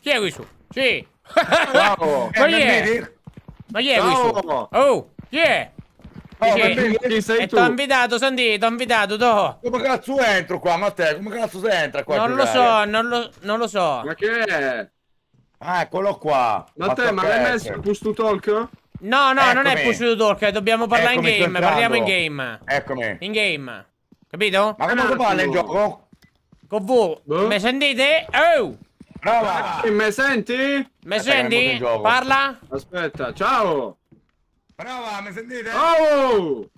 Chi è qui su? Sì. Ciao. Ma chi è? Ma chi è qui su? Ciao. Oh, chi è? Oh, benvenuti. Chi sei E tu? t'ho invitato, Sandì, t'ho invitato, to. Come cazzo entro qua, Matteo? Come cazzo si entra qua? Non lo so, non lo, non lo so. Ma che è? Ah, eccolo qua. Ma te, ma l'hai messo il push to talk? No, no, non è Eccomi. push to talk, dobbiamo parlare Eccomi, in game, parliamo in game. Eccomi. In game. Capito? Ma come si parla in gioco? Con voi. Boh. Mi sentite? Oh! Brava. Sì, mi senti? Mi che senti? mi. Parla? Aspetta, ciao! Brava, mi sentite? Oh!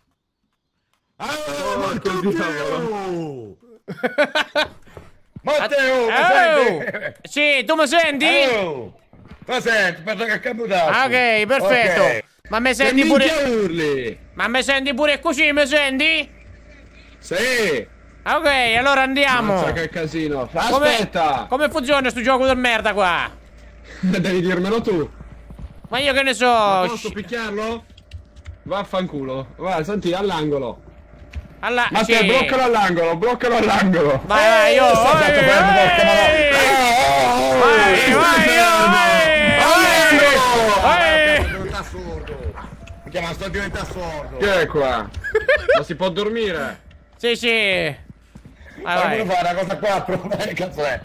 Ah, Porco Matteo! Matteo, mi Oh! senti? Sì, tu mi senti? Oh! Ma senti, aspetta che cambio tasto. Ah, ok, perfetto. Ok. Ma mi senti pure. urli? Ma mi senti pure così, mi senti? Sì! Ok, allora andiamo. Mazza che casino! Come- Aspetta! Come funziona sto gioco del merda qua? Devi dirmelo tu! Ma io che ne so. Posso picchiarlo? Vaffanculo! Vai, senti, all'angolo! Alla... Matteo, sì. bloccalo all'angolo, bloccalo all'angolo! Vai, vai, io. Vai, vai, vai, vai, io, vai, vai. Mi chiama sto diventando sordo. Che è qua? Ma si può dormire? Sì, sì. Vai, Ma come vai. fare una cosa 4? Che cazzo è?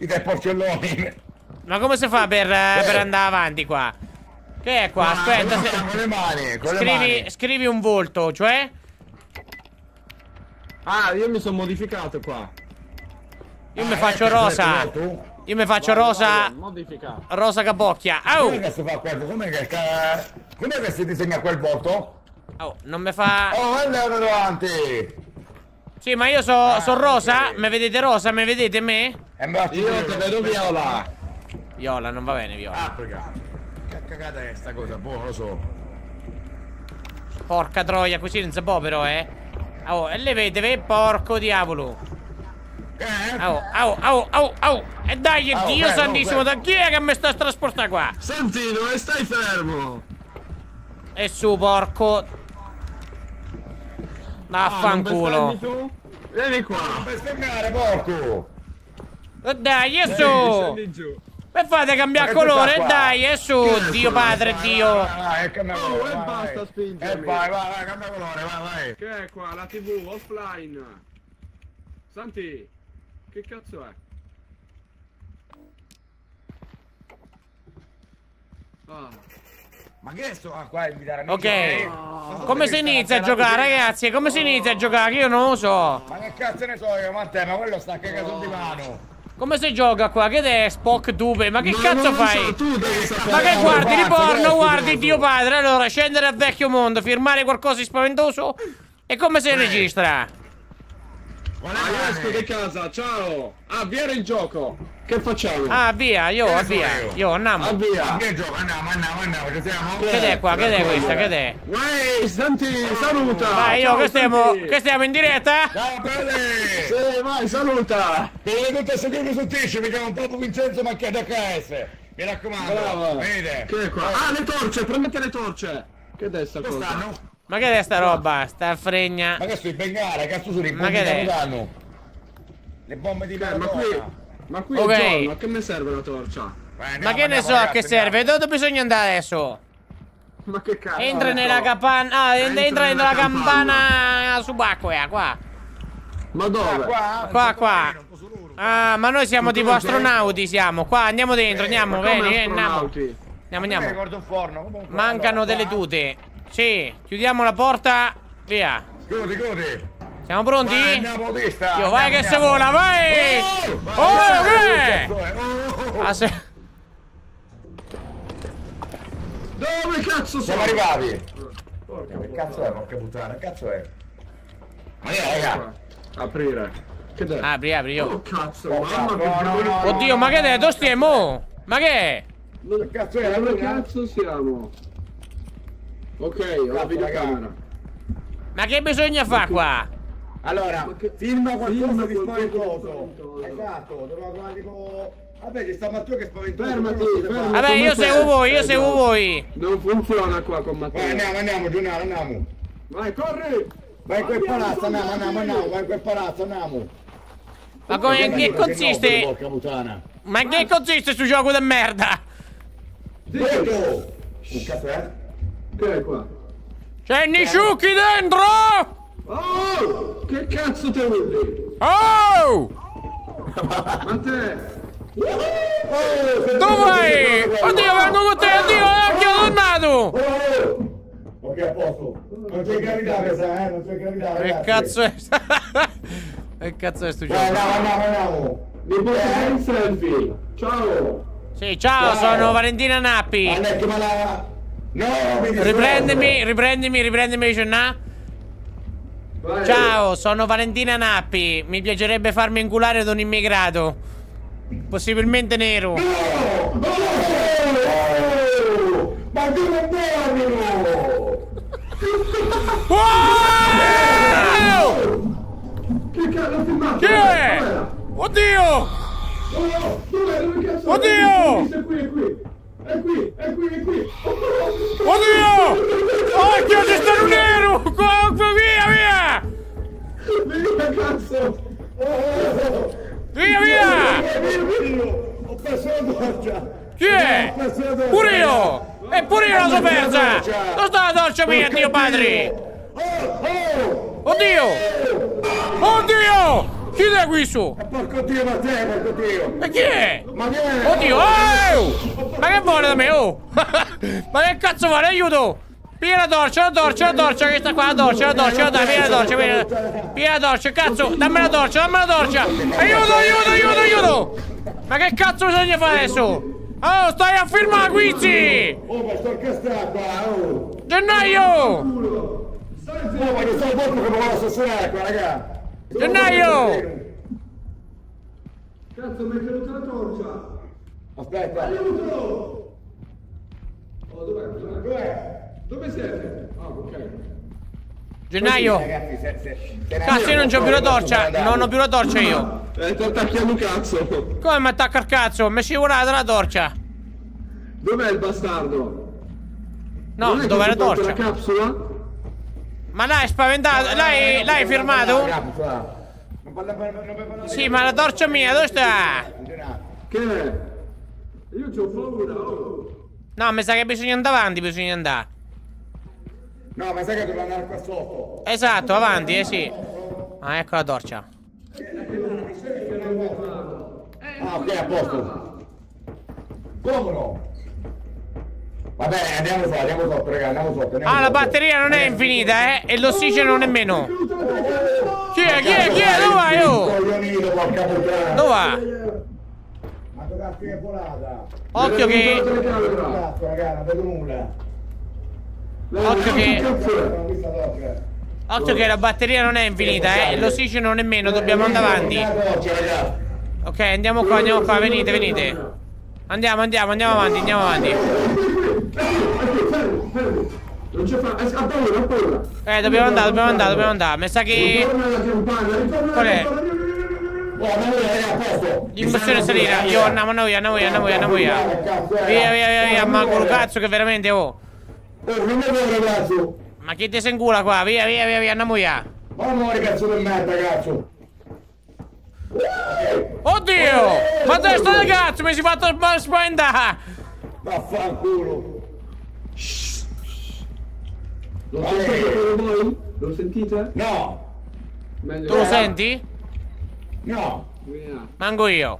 I tre porcelloni. Ma come si fa per, eh, per andare avanti qua? Che è qua? Aspetta, Ah, se- Con le mani, con le scrivi, mani. scrivi un volto, cioè? Ah, io mi sono modificato qua. Io mi Ah, faccio ecco, rosa. tu? Io mi faccio rosa. Modificato. Rosa capocchia. Come Au! che si fa quello? Com'è che, com'è che si disegna quel volto? Oh, non mi fa. Oh, guarda uno davanti! Sì, ma io so, so rosa. ok. Mi vedete rosa? Mi vedete me? E me la Io ti vedo viola. Viola, non va bene, viola. Africa. Che cagata è sta cosa? Boh, non lo so. Porca troia, così non si può però, eh. Oh, e le vedete, porco diavolo. Eh? Au, au, au, au, au. E dai, Au, Dio bello, santissimo, bello. da chi è che mi sta trasportando qua? Senti, dove stai fermo? E su, porco. Ah, bestemmi tu? Vieni qua. Per stemmiare, porco! E dai, e su. E fate cambiare Ma colore, dai, e su. Che Dio padre, Vai, Dio. Vai, vai, Oh, e vai, basta vai. spingermi. E vai, vai, vai, cambia colore, vai, vai. Che è qua? La TV offline. Santi, che cazzo è? Ah. Ma che sto ah, qua a invitare amici? Ok. Eh, Come si inizia a giocare, ragazzi? Come si inizia a giocare? Io non lo so. Ma che cazzo ne so io, Matteo, ma quello sta cagato sul divano. Come si gioca qua? Che è Spock Tube? Ma che Ma cazzo fai? so, tu devi sapere. Ma che no, guardi di porno, guardi Dio padre. Allora, scendere al vecchio mondo, firmare qualcosa di spaventoso. E come si registra? Ah, io il esco di casa, ciao! Avviare il gioco! Che facciamo? Ah, via, io, Che so via. io? Io, andiamo. Avvia! Che gioco? Andiamo, andiamo, andiamo, ci siamo? Che è qua? Che è questa? Che è? Uè, Santi, saluta! Vai, io, Ciao, che stiamo, che stiamo in diretta? Ciao, belli! Sì, vai, saluta! Tutti a seguirmi su Twitch, mi chiamo Papo Vincenzo Macchiati HS. Mi raccomando, Bravo! vedete? Che è qua? Ah, le torce, prendete le torce! Che è sta Dove cosa? stanno? Ma che è sta roba? Sta fregna. Ma che sto in Bengala, cazzo sono i Ma bombe che di è? Le bombe di Eh, ma qui... Ma qui Ok. è giorno, a che mi serve la torcia? Ma andiamo, che ne andiamo, so a che serve? andiamo. Dove bisogna andare adesso? Ma che cazzo? Entra nella campana. Ah, entra, Entra nella nella campana subacquea, qua. Ma Ah, dove? qua, Qua, qua. Ah, ma noi siamo tipo astronauti, siamo. Qua, andiamo dentro, andiamo, vieni, andiamo. astronauti? Andiamo, andiamo. forno. comunque, Mancano allora, delle tute. Sì, chiudiamo la porta. Via. Chiudi, chiudi. Siamo pronti? Vai, andiamo a vista. Io, vai andiamo, che se vola, vai! Oh, Oh, vai, che? cazzo è? Oh, oh, oh. Ah, se- Dove cazzo Siamo sono? arrivati. Che cazzo è, porca puttana? Che cazzo è? Ma io, raga. Aprire. Che è? Apri, apri, Oh io. cazzo, Oh, mamma che no, no, no, Oddio, ma che è? Dove stiamo? Ma che è? Che cazzo è? Dove cazzo siamo? Ok, ho la videocamera. Ma che bisogna fare qua? Allora, che- filma qualcosa di di spaventoso. spaventoso. Esatto, doveva guardare tipo... Vabbè, ci sta Matteo che è spaventoso. Fermati, fermati. Vabbè, io seguo voi, io Eh, seguo voi. Non funziona qua con Vai, Matteo. andiamo, andiamo, Giuliano, andiamo. Vai, corri! Vai in quel palazzo, andiamo, andiamo, andiamo, vai in quel palazzo, andiamo. Ma come in che consiste? Ma in che consiste sto gioco di merda? Detto! Un caffè? Che è qua? C'è Nishuki dentro! Oh! Che cazzo te urli? Oh! Ma te? Dove vai? Oddio, vengo con te, oddio, occhio tornato! Oh! Ok, a posto. Non c'è gravità questa, eh? Non c'è gravità, Che cazzo è? Che cazzo è sto Dai, gioco? andiamo, andiamo, andiamo. Mi posso fare un selfie? Ciao! Sì, ciao, sono Valentina Nappi. Me la... No, mi. Riprendimi, riprendimi, riprendimi, dice no? Vai. Ciao, sono Valentina Nappi. Mi piacerebbe farmi inculare da un immigrato. Possibilmente nero. Oh! Oh! Ma dove andiamo? Wow! Che cazzo ho filmato? Chi è? Oddio! Oh? Oddio! È qui, è qui! È qui! Oddio! Occhio, c'è stato un nero! Qua, qua, via, via! Via, cazzo! Via, via! Ho perso la doccia! Chi è? Pure io! E pure io la so persa! Dove sta la torcia mia, Dio padre? Oh! Oh! Oddio! Oddio! Chi è qui su? Porco Dio, ma te, porco Dio! E chi è? Ma è? Oddio! Oh! Ma che vuole da me? Oh! Ma che cazzo vuole? Aiuto! Pia la torcia, la torcia, la torcia, che sta qua, la torcia, la torcia, dai, pia la torcia, pia la, torcia, cazzo, dammi la torcia, dammi la torcia! Aiuto, aiuto, aiuto, aiuto! Ma che cazzo bisogna fare adesso? Oh, stai a firmare, Quizzi! Oh, ma sto incastrato qua, oh! Gennaio! Oh, ma che sto porco che mi vuole assassinare qua, raga! Gennaio! Cazzo, mi è caduta la torcia! Aspetta! Aiuto! Oh, dov'è? Dov'è? Dov'è? Dove siete? Ah, ok. Gennaio! Ragazzi, se, se, se Cazzo, io non c'ho più la torcia! Non ho più la torcia io! Eh, ti attacchiamo cazzo! Come mi attacca il cazzo? Mi è scivolata la torcia! Dov'è il bastardo? No, dov'è la torcia? la capsula? Ma l'hai spaventato? L'hai, l'hai firmato? Sì, ma la torcia mia, dove sta? Che? Io c'ho paura, oh! No, mi sa che bisogna andare avanti, bisogna andare. No, ma sai che devo andare qua sotto? Esatto, avanti, eh sì. Ah, ecco la torcia. Ah, ok, a posto. Come no? Va bene, andiamo sotto, andiamo sotto, raga, andiamo sotto. andiamo Ah, la sotto. batteria non è infinita, eh? E l'ossigeno nemmeno. Chi è? Chi è? Chi è? Dove vai, oh? Dove va? Ma dove è volata? Occhio che... Occhio che... La. Occhio che la batteria non è infinita, eh? E l'ossigeno nemmeno, dobbiamo andare avanti. La. Ok, andiamo qua, andiamo qua, venite, venite. Andiamo, andiamo, andiamo avanti, andiamo avanti. Fermi, fermi! Non c'è fa... eh, Ha paura, ha paura! Eh, dobbiamo andare, dobbiamo andare, dobbiamo andare. Mi sa che... Ritorna alla campagna, ritorna Qual è? via, via. Oh, andiamo via, raga, a. L'impressione salire. Io andiamo noi, andiamo via, andiamo via, andiamo via. Via, via, via, via, ma col cazzo che veramente, oh. Oh, non mi ragazzo. Ma chi ti si incula qua? Via, via, via, via, andiamo via. Ma muori, cazzo del merda, cazzo. Oddio! Ma testa di cazzo, mi si è fatto sp- spaventare! Vaffanculo. Lo sentite voi? Lo sentite? No, Meglio. Tu lo senti? no. Via. Manco io.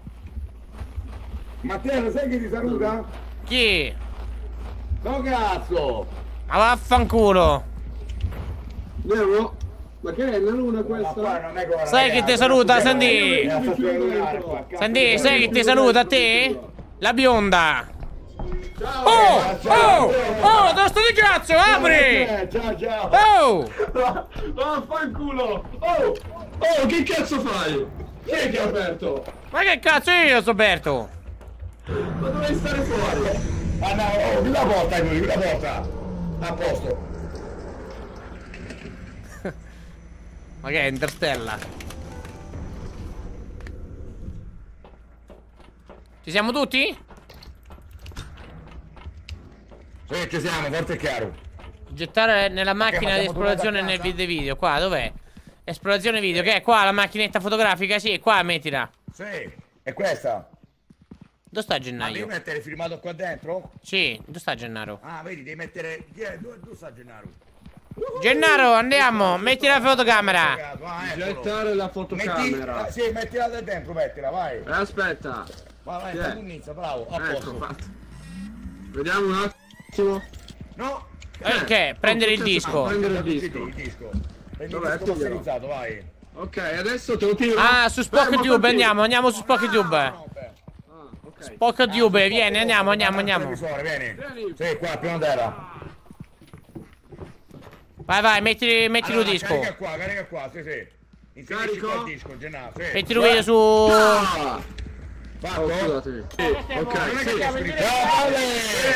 Matteo, lo sai chi ti saluta? Chi? No, cazzo. Ma vaffanculo. Andiamo? Ma che è la luna questa? come Sai chi ti saluta, senti? Senti, sai chi ti saluta a te? La bionda. Oh! Oh! Oh! Testa di cazzo, apri! Eh, Ciao, ciao. Oh! Vaffanculo! Oh! Oh, che cazzo fai? Chi è che ha aperto? Ma che cazzo io sono aperto? Ma dovrei stare fuori! Ah, no, oh, la porta, chiudi la porta. A posto. Ma che è Interstellar? Ci siamo tutti? Sì, ci siamo, forte e chiaro. Gettare nella macchina ma di esplorazione nel video video. Qua, dov'è? Esplorazione video, che è qua la macchinetta fotografica? Sì, qua mettila. Sì, è questa. Dove sta Ma devi Gennaio? mettere il filmato qua dentro? Sì, dove sta Gennaro? Ah, vedi, devi mettere... Chi è? Dove, dove sta Gennaro? Gennaro, andiamo, metti la fotocamera. Ah. Gettare la Metti... fotocamera. ah, Sì, mettila da dentro, mettila, vai. Eh, aspetta. Vai, vai, un'inizia, bravo, a Ecco, posto. fatto. Vediamo un attimo. No! Eh, che? Prendere il Ah, disco. prendere il disco. il disco. Prendi Dov'è? il disco vai. Ok, adesso te lo tiro. Ah, su SpockTube, partito. andiamo, andiamo su SpockTube. No, beh. Ah, ok. SpockTube, vieni, andiamo, andiamo, andiamo. Vieni. Sì, qua, prima terra. Vai, vai, metti, metti Allora, disco. Carica qua, carica qua, sì, sì. Inserisci Carico? qua il disco, Gennaro, sì. Mettilo video su... Ah! Fatto? Oh, scusatemi. Sì, ok, che sì. Ah, vale!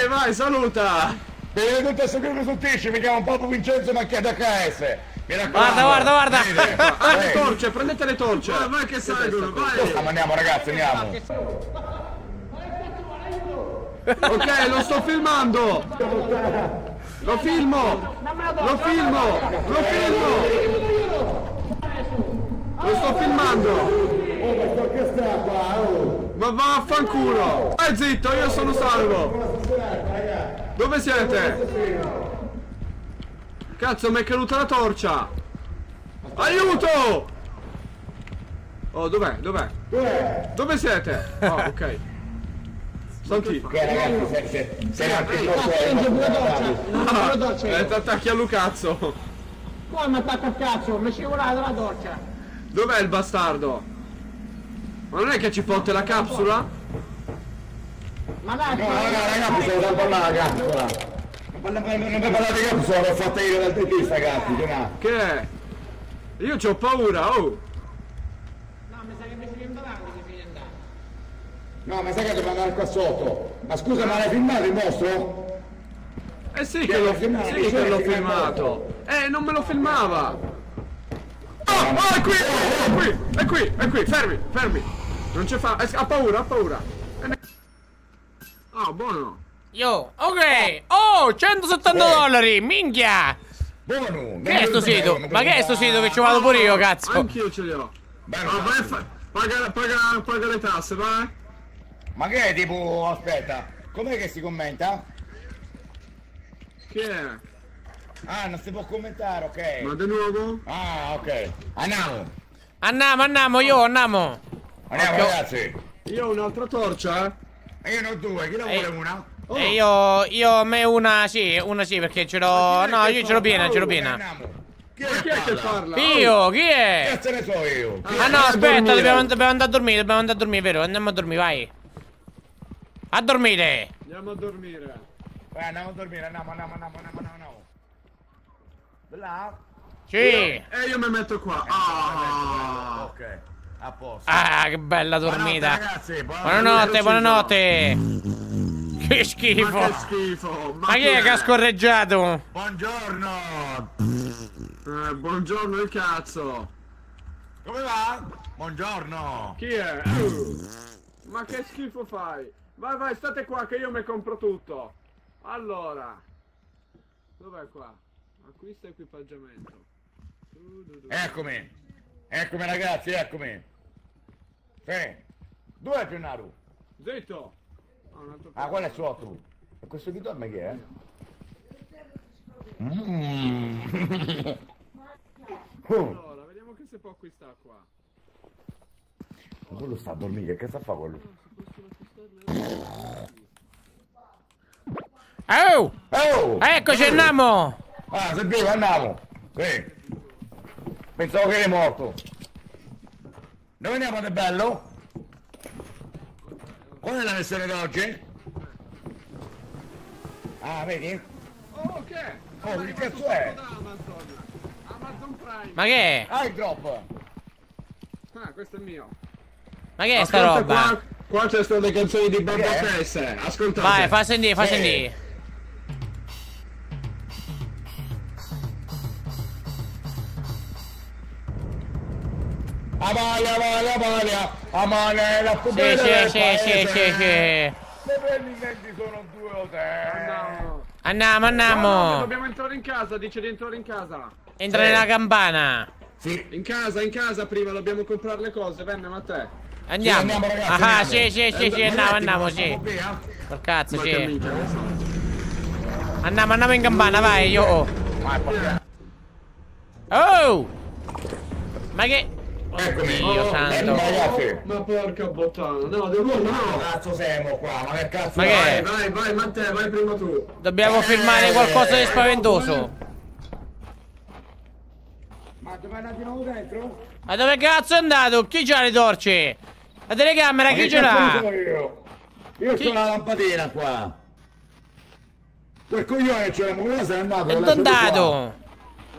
Eh, vai, saluta! Tutti a seguirmi su Twitch, mi chiamo Papo Vincenzo Macchiato HS. Mi raccomando. Guarda, guarda, guarda. Ah, le torce, prendete le torce! Vai, vai che salgono, vai! Ah, ma andiamo ragazzi, andiamo. Ok, lo sto filmando! Lo filmo! Lo filmo! Lo filmo! Lo sto filmando! Ma vaffanculo! Vai zitto, io sono salvo! Dove siete? Cazzo, mi è caduta la torcia! Aiuto! Oh, dov'è? Dov'è? Dove siete? Oh, ok. Santi. Ok ragazzi, se, se, se non ti posso... Eh, ti attacchi allo cazzo. Poi mi attacca il cazzo, mi è scivolato la doccia. Dov'è il bastardo? Ma non è che ci fotte la capsula? Ma dai, No, no, ragazzi, stavo da parlare la capsula. Non mi parlate di capsula, l'ho fatta io dal dentista, cazzo, Gennaro. Che è? Io c'ho paura, oh! no, mi sa che invece di andare così devi andare. No, ma sai che devo andare qua sotto? Ma scusa, ma l'hai filmato il mostro? Eh sì che l'ho filmato, sì che l'ho filmato! Eh, non me lo filmava! Oh, oh, è qui! È qui! È qui! È qui! Fermi! Fermi! Non c'è fa... eh, Ha paura, ha paura! Eh, Ah, buono! Io, ok. Oh, 170 dollari, minchia. Buono! Che è sto sito? Ma che è sto sito che ci vado pure io, cazzo? Anch'io ce li ho! Beh, Ah, vai a fa... paga, paga, paga le tasse, vai! Ma che è tipo, aspetta, com'è che si commenta? Che è? Ah, non si può commentare, ok. Ma di nuovo? Ah, ok. Andiamo. Andiamo, andiamo, io, andiamo. Andiamo Occhio. ragazzi. Io ho un'altra torcia? E io ne ho due, chi ne vuole Eh. una? Oh. E io, io, a me una sì, una sì, perché ce l'ho... No, io ce l'ho piena, ce l'ho piena. Chi Ma chi è che parla? Oh, Io, chi è? Cazzo ne so io? Chi- Ah no, aspetta, dobbiamo, dobbiamo andare a dormire, dobbiamo andare a dormire, vero? Andiamo a dormire, vai. A dormire. Andiamo a dormire. Vai, andiamo a dormire, andiamo, andiamo, andiamo, andiamo, andiamo. andiamo. Là? Sì. E io mi metto qua. Ah! Ok, a posto. Ah, che bella dormita. Buonanotte, ragazzi, Buonanotte, buonanotte. Che Ma che schifo. schifo! Ma chi è che ha scorreggiato? Buongiorno. Eh, buongiorno il cazzo! Come va? Buongiorno. Chi è? Uh, ma che schifo fai? Vai vai, state qua che io mi compro tutto! Allora... Dov'è qua? Acquista equipaggiamento. Eccomi. Eccomi ragazzi, eccomi. Sì. Dov'è Gennaro? Zitto! Ah, Ah, quello è sotto. E questo di dorme che è? Mm. Oh, Allora, vediamo che si può acquistare qua. quello sta a dormire, che sta a fare quello? Oh, Oh! eccoci, andiamo. Ah, sei vivo, andiamo! Sì. Pensavo che eri morto. Dove andiamo De Bello? Qual è la lezione d'oggi? Ah, vedi? Oh, che? è? Oh, che cazzo è? Da Amazon! Amazon Prime! Ma che è? Ah, il drop! Ah, questo è mio! Ma che è sta Ascolta roba? Qua, qua c'è state le canzoni di Babbo? Fesse! Ascoltate! Vai, fa sentire, fa Sì. sentire. Amalia, Amalia, Amalia! Amalia è la più Sì, bella sì, del sì, paese. sì, sì, sì. Le prendimenti sono due o tre. Andiamo! Andiamo, No, no, dobbiamo entrare in casa, dice di entrare in casa! Entra Sì. nella campana. Sì. In casa, in casa prima dobbiamo comprare le cose, venne ma te. Andiamo. Sì, andiamo, ragazzi, Ah, andiamo. sì, sì, sì, sì, Eh, andiamo, andiamo, sì. via? Per cazzo, sì. Andiamo, andiamo in campana, vai, io. Vai, Oh! Ma che... Eccomi. Dio Oh, santo. eccomi, ragazzi. Ma porca bottana, no, devo Ma no. cazzo siamo qua? Ma che cazzo Ma che è? è? Vai, vai, Matteo, vai prima tu. Dobbiamo filmare qualcosa di spaventoso. Ma dove di nuovo dentro? Ma dove cazzo è andato? Chi c'ha le torce? La telecamera, chi ce l'ha? Io, io Chi- c'ho la lampadina qua. Quel coglione c'è mula se n'è andato. È.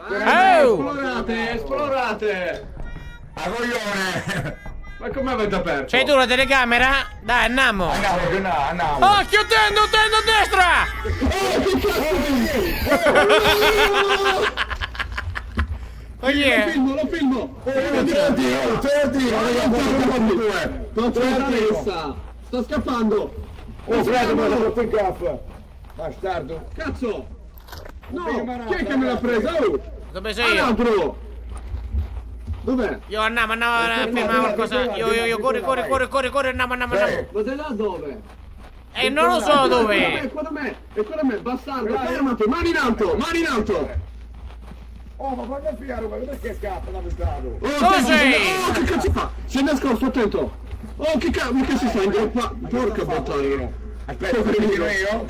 Vai, Oh! Esplorate, esplorate. A coglione! Ma come avete aperto? C'hai tu la telecamera? Dai, andiamo. Andiamo, che no, andiamo. Occhio, tendo, tendo a destra! Ma chi Lo filmo, lo filmo. Oddio, oddio, due. Sto sta Sto scappando. Oh, Fred, me l'ha fatto il caffè. Bastardo. Cazzo. No, chi è che me l'ha presa? Oh, Dove sei un io? altro. Dov'è? Io andiamo, andiamo a filmare qualcosa. Io, io, io, corri, corri, corri, corri, corri, andiamo, andiamo, andiamo. Ma sei là dove? E non lo so È dove. qua da me, è qua da me, bastardo, fermati, mani in alto, mani in alto! Oh, ma quando è fiero, ma perché scappa da quest'anno? Oh, Dove attento, sei? Oh, che cazzo fa? Si è nascosto, attento! Oh, che cazzo, che si sta ingroppa? Porca bottana! Aspetta, giro io.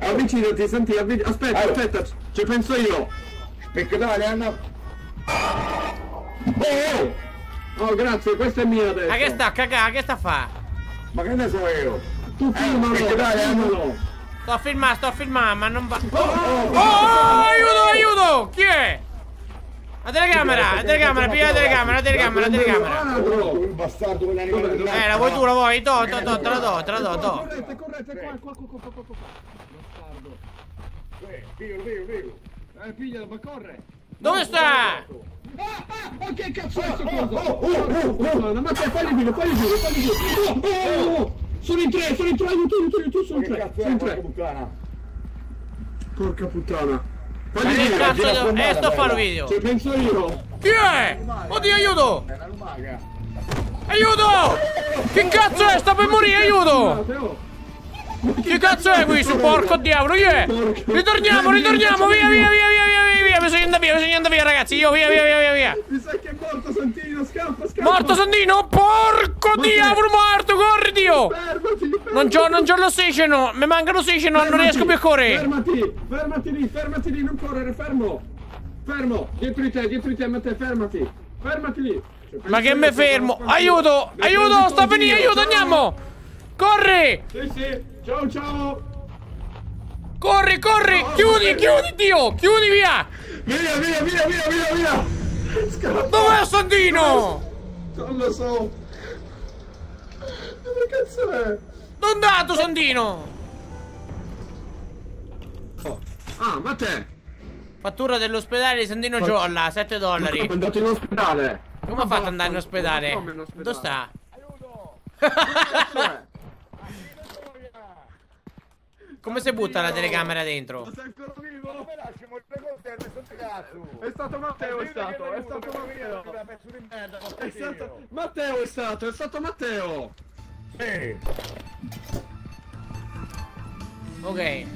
Avvicinati, senti, avvi- aspetta, aspetta, ci penso io! Perché dai, Anna? Oh! Oh, grazie, questa è mia adesso! Ma che sta a cagare? Che sta a fa? Ma che ne so io? Tu filmalo, perché dai, filmalo! Sto a filmare, sto a filmare, ma non va. Oh, oh, Oh, aiuto, aiuto! Chi è? La telecamera, la telecamera, prima la telecamera, la telecamera, la telecamera. Eh, la vuoi tu, la vuoi? To, to, to, te la do, te la do, to. Correte, correte, qua, qua, qua, qua, qua, qua. Bastardo! Figlio, figlio, figlio. Eh, piglialo, ma corre! Dove sta? Ah, ah, oh, che cazzo è sto coso? Ma te, fagli video, fagli video, fagli video. Oh, oh, oh. Sono in tre, sono in tre, aiuto, aiuto, aiuto, sono in tre, sono in porca tre. puttana? Porca puttana. Che video, cazzo Eh, sto a fare video. ci penso io. Chi è? Oddio, aiuto! È una lumaca. Aiuto! Che cazzo è? Sto per morire, aiuto! Che cazzo è questo? Porco diavolo, chi è? Ritorniamo, ritorniamo, via, via, via, via, via, via, via, bisogna andare via, bisogna andare via, ragazzi, io, via, via, via, via, via. Mi sa che è morto Santino, scappa, scappa. Morto Sandino, porco diavolo, morto, corri, Dio! Non c'ho, non c'ho l'ossigeno, mi manca l'ossigeno, non riesco più a correre. Fermati, fermati lì, fermati lì, non correre, fermo. Fermo, dietro di te, dietro di te, Matteo, fermati. Fermati lì. Ma che me fermo? Aiuto, aiuto, sta a venire, aiuto, andiamo! Corri, Sì, sì, ciao, ciao. corri, corri, chiudi, chiudi, Dio, chiudi via! Via, via, via, via, via, via. Scappa. Dov'è Sandino? Non lo so. Dove cazzo è? Dove è andato Sandino? Ah, ma te? Fattura dell'ospedale di Sandino Giolla, 7 È dollari. andato in ospedale. Come ha fatto ad andare in ospedale? Dove sta? Cazzo è? Come si butta la telecamera dentro? Ma sei ancora vivo? Ma lasciamo il preconte sotto cazzo. È stato Matteo, è stato, è stato Matteo. È stato Matteo, è stato, è stato Matteo. Sì. Ok.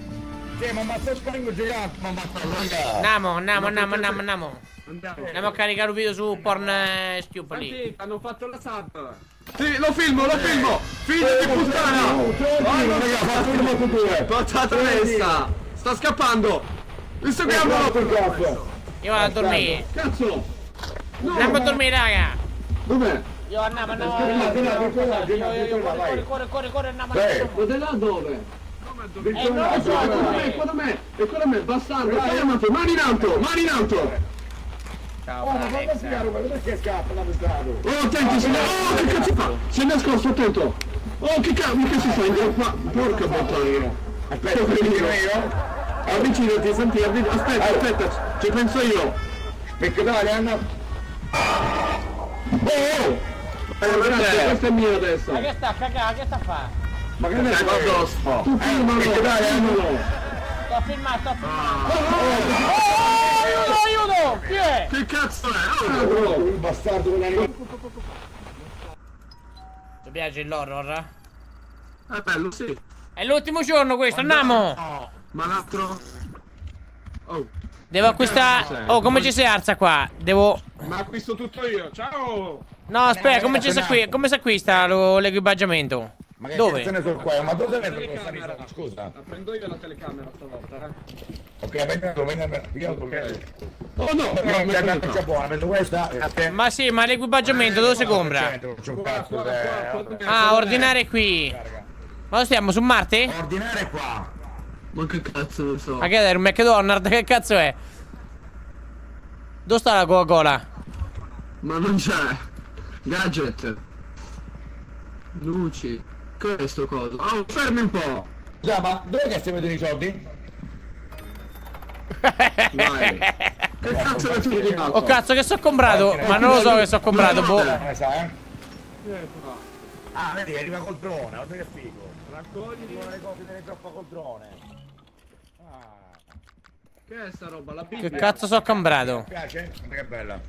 Sì, ma il spango gigante, ma lunga. Andiamo, andiamo, andiamo, andiamo, andiamo. Andiamo. A caricare un video su Porn eh. Senti, hanno fatto la sub. Sì, lo filmo, lo filmo. Figlio di puttana. Oddio, raga, fatto il moto due. Porta testa. Sta scappando. Caffè. Io vado a dormire. Cazzo. No. Andiamo a dormire, raga. Dov'è? Io andiamo, andiamo. Corri, corri, corri, andiamo, Sì. andiamo. Ma di là dove? Eh, non lo so È qua da me, dove. è qua da me, è qua da me, bastardo, mani in alto, mani in alto! Oh, ma quando è fiero, ma perché scappa da quest'anno? Oh, attenti, se ne... Oh, che cazzo fa? Si è nascosto, attento! Oh, che cazzo, che si fa? Ingroppa... Porca bottana! Aspetta, giro io. Avvicinati, senti, avvi... aspetta, aspetta, ci penso io! Perché dai, Anna? Oh! Eh, grazie, questa è mia adesso! Ma che sta a cagare? Che sta a fare? Ma che ne so io? Tu filmalo, filmalo! Sto a filmare, sto a filmare. Oh! Oh, chi è? Che cazzo è? Oh, Oh, il bastardo con l'anima. Ti piace l'horror? È bello, sì. È l'ultimo giorno questo, andiamo! Ma l'altro... Oh, Devo acquistare... Oh, come ci si alza qua? Devo... ma acquisto tutto io. Ciao! No, aspetta, come ci si acquista? Come si acquista lo- l'equipaggiamento? Ma che Dove? cazzo ne so qua? Ma dove La vedo questa telecamera. risolta? Scusa. La prendo io la telecamera stavolta, eh. Ok, vengo, vengo, vengo. Ok. Oh no! No, no, mi no, una no. caccia buona, prendo questa. Grazie. Ma sì, ma l'equipaggiamento dove si compra? Ah, ordinare qui. Ma lo stiamo su Marte? Ordinare qua. Ma che cazzo ne so? Ma che è un McDonald's? Che cazzo è? Dove sta la Coca-Cola? Ma non c'è. Gadget. Luci. Che è sto coso? Oh, fermi un po'. Scusa, ma dove che stiamo vedendo i soldi? Vai. Che cazzo in alto? Oh cazzo, che so comprato? Ma non lo so che so comprato, boh. Eh? Ah, vedi, arriva col drone, guarda che figo. Raccogli. Le cose delle troppo col drone. Ah, Che è sta roba? La Bibbia? Che cazzo so comprato? mi piace? Guarda che bella.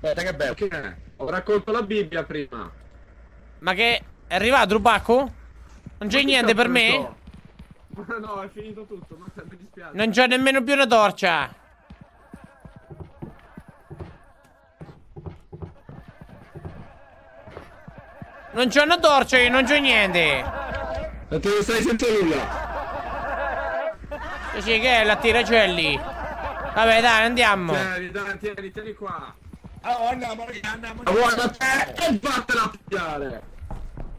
Guarda che bella. Che è? Ho raccolto la Bibbia prima. Ma che è arrivato Rubacco? Non c'è niente per me? Ma no, è finito tutto, ma mi dispiace. Non c'è nemmeno più una torcia. Non c'è una torcia, io non c'è niente. E te ne stai senza nulla. Sì, sì, che è la tiracelli? Vabbè, dai, andiamo. Tieni, dai, tieni, tieni qua. Andiamo, raga, andiamo. Ma vuoi ma te? E vattene a pigliare.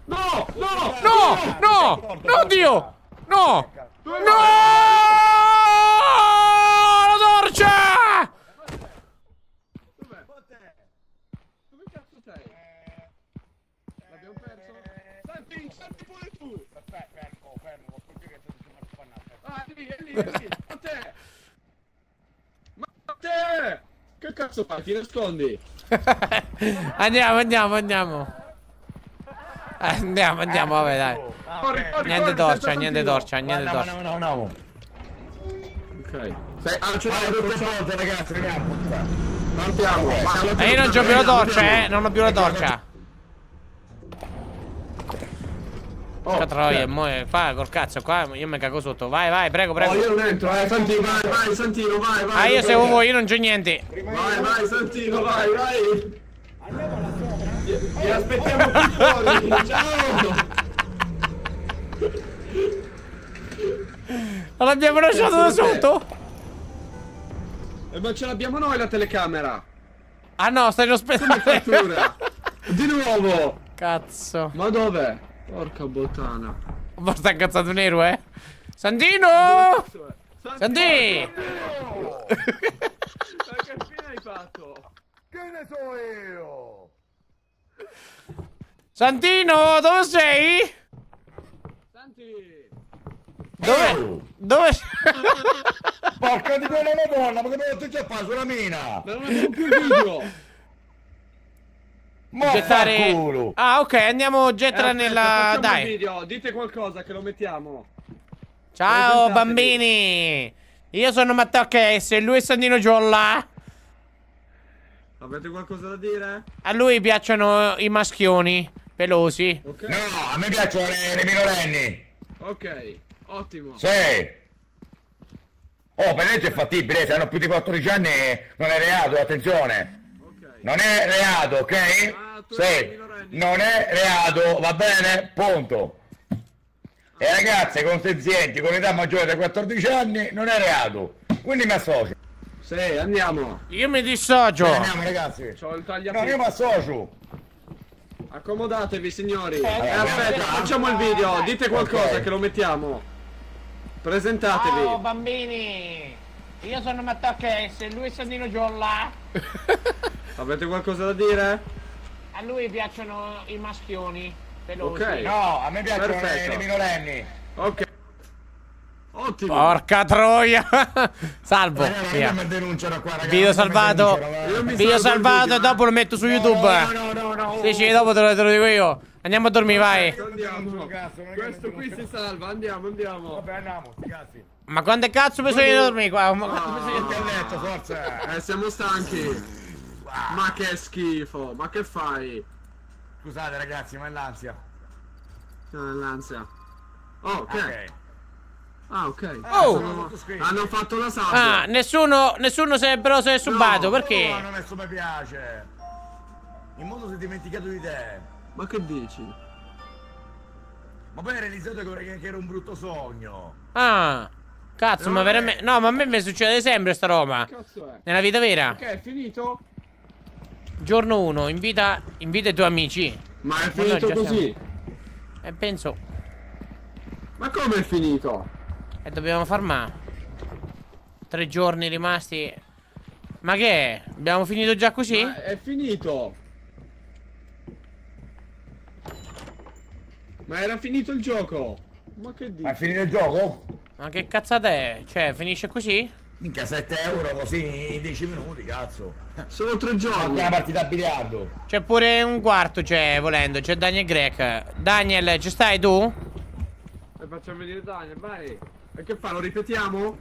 No, no, No, no, no, Dio! No! No! La torcia! Dove cazzo sei? L'abbiamo perso? Senti, senti pure tu. Fermo, fermo, perché che ti sono spannato? Ah, lì, è lì, è lì. A te. Ma a te. Che cazzo fai? Ti nascondi? Andiamo, andiamo, andiamo. Eh, Andiamo, andiamo, vabbè, dai. Corri, corri, Niente torcia, niente torcia, niente Andiamo, torcia. andiamo, andiamo. Ok. Sei, ah, l'hai tutte volte, ragazzi, vediamo. Andiamo. E io non c'ho più la torcia, eh. Non ho più la torcia. Oh, Catroia, ok. mo fa col cazzo qua, io mi cago sotto. Vai, vai, prego, Oh, prego. io non entro, eh. Santino, vai, vai, Santino, vai, vai. Ah, io seguo voi, io non c'ho niente. Vai, vai, Santino, vai, vai. Ti aspettiamo qui fuori. Ciao. Ma l'abbiamo lasciato da sotto? Eh, ma ce l'abbiamo noi la telecamera. Ah no, stai in ospedale. Fattura. Di nuovo. Cazzo. Ma dov'è? Porca bottana. Ma sta incazzato nero, eh. Santino! Santi! Ma che fine hai fatto? Che ne so io? Santino, dove sei? Santi. Dove? Dove? Porca di quella madonna, ma che me lo già fa sulla mina? Ma non abbiamo più il video. Ma Gettare. culo. Ah, ok, andiamo a gettarla Eh, nella. Dai. video, dite qualcosa che lo mettiamo. Ciao bambini. Io sono Matteo Chess e lui è Santino Giolla. Avete qualcosa da dire? A lui piacciono i maschioni pelosi. Ok. No, a me piacciono le, le minorenni. Ok, ottimo. Sì. Oh, per legge è fattibile, se hanno più di 14 anni non è reato, attenzione. Ok. Non è reato, ok? Ah, Sì. Non è reato, va bene? Punto. E ragazze consenzienti con età maggiore di 14 anni non è reato. Quindi mi associo. Sì, andiamo. Io mi dissocio. Andiamo ragazzi. C'ho il No, tagliapizza. io mi associo. Accomodatevi signori. Eh, Allora, aspetta, facciamo il video. Dite qualcosa Ok. che lo mettiamo. Presentatevi. bambini. Io sono Matteo Chess e lui è Santino Giolla. Avete qualcosa da dire? A lui piacciono i maschioni pelosi. Ok. No, a me piacciono Perfetto. le minorenni. Ok. Ottimo. Porca troia. Salvo. Via. mi denunciano qua, ragazzi. Video salvato. Video salvato video, e dopo lo metto su YouTube. No, no, no, no, no. Sì, sì, dopo te lo, te lo dico io. Andiamo a dormire, vai. Andiamo. Cazzo, Questo qui si salva, andiamo, andiamo. Vabbè, andiamo, sti cazzi. Ma quante cazzo bisogna dormire qua? Ma quanto Ah. bisogna- a letto, forza. Eh, siamo stanchi. Ma che schifo, ma che fai? Scusate ragazzi, ma è l'ansia. Ah, l'ansia. Oh, ok. Ok. Ah, ok. Oh! Sono- Hanno fatto la Ah, sabbia. nessuno, nessuno se però si è subato, No. perché? Oh, non è mi piace. Il mondo si è dimenticato di te. Ma che dici? Ma poi hai realizzato che che era un brutto sogno. Ah, cazzo, No, ma eh. veramente... No, ma a me mi succede sempre sta roba. Che cazzo è? Nella vita vera. Ok, è finito? Giorno 1, invita, invita i tuoi amici. Ma è finito no, già così? E penso... Ma come è finito? E dobbiamo farmare. Tre giorni rimasti. Ma che è? Abbiamo finito già così? Ma è finito! Ma era finito il gioco! Ma che Ma è dici? finito il gioco? Ma che cazzata è? Cioè, finisce così? Minchia 7 euro così in 10 minuti, cazzo. Sono tre giorni! una partita a biliardo. C'è pure un quarto, c'è, volendo. C'è Daniel Grec. Daniel, ci stai tu? E facciamo vedere Daniel, vai! E che fa? Lo ripetiamo?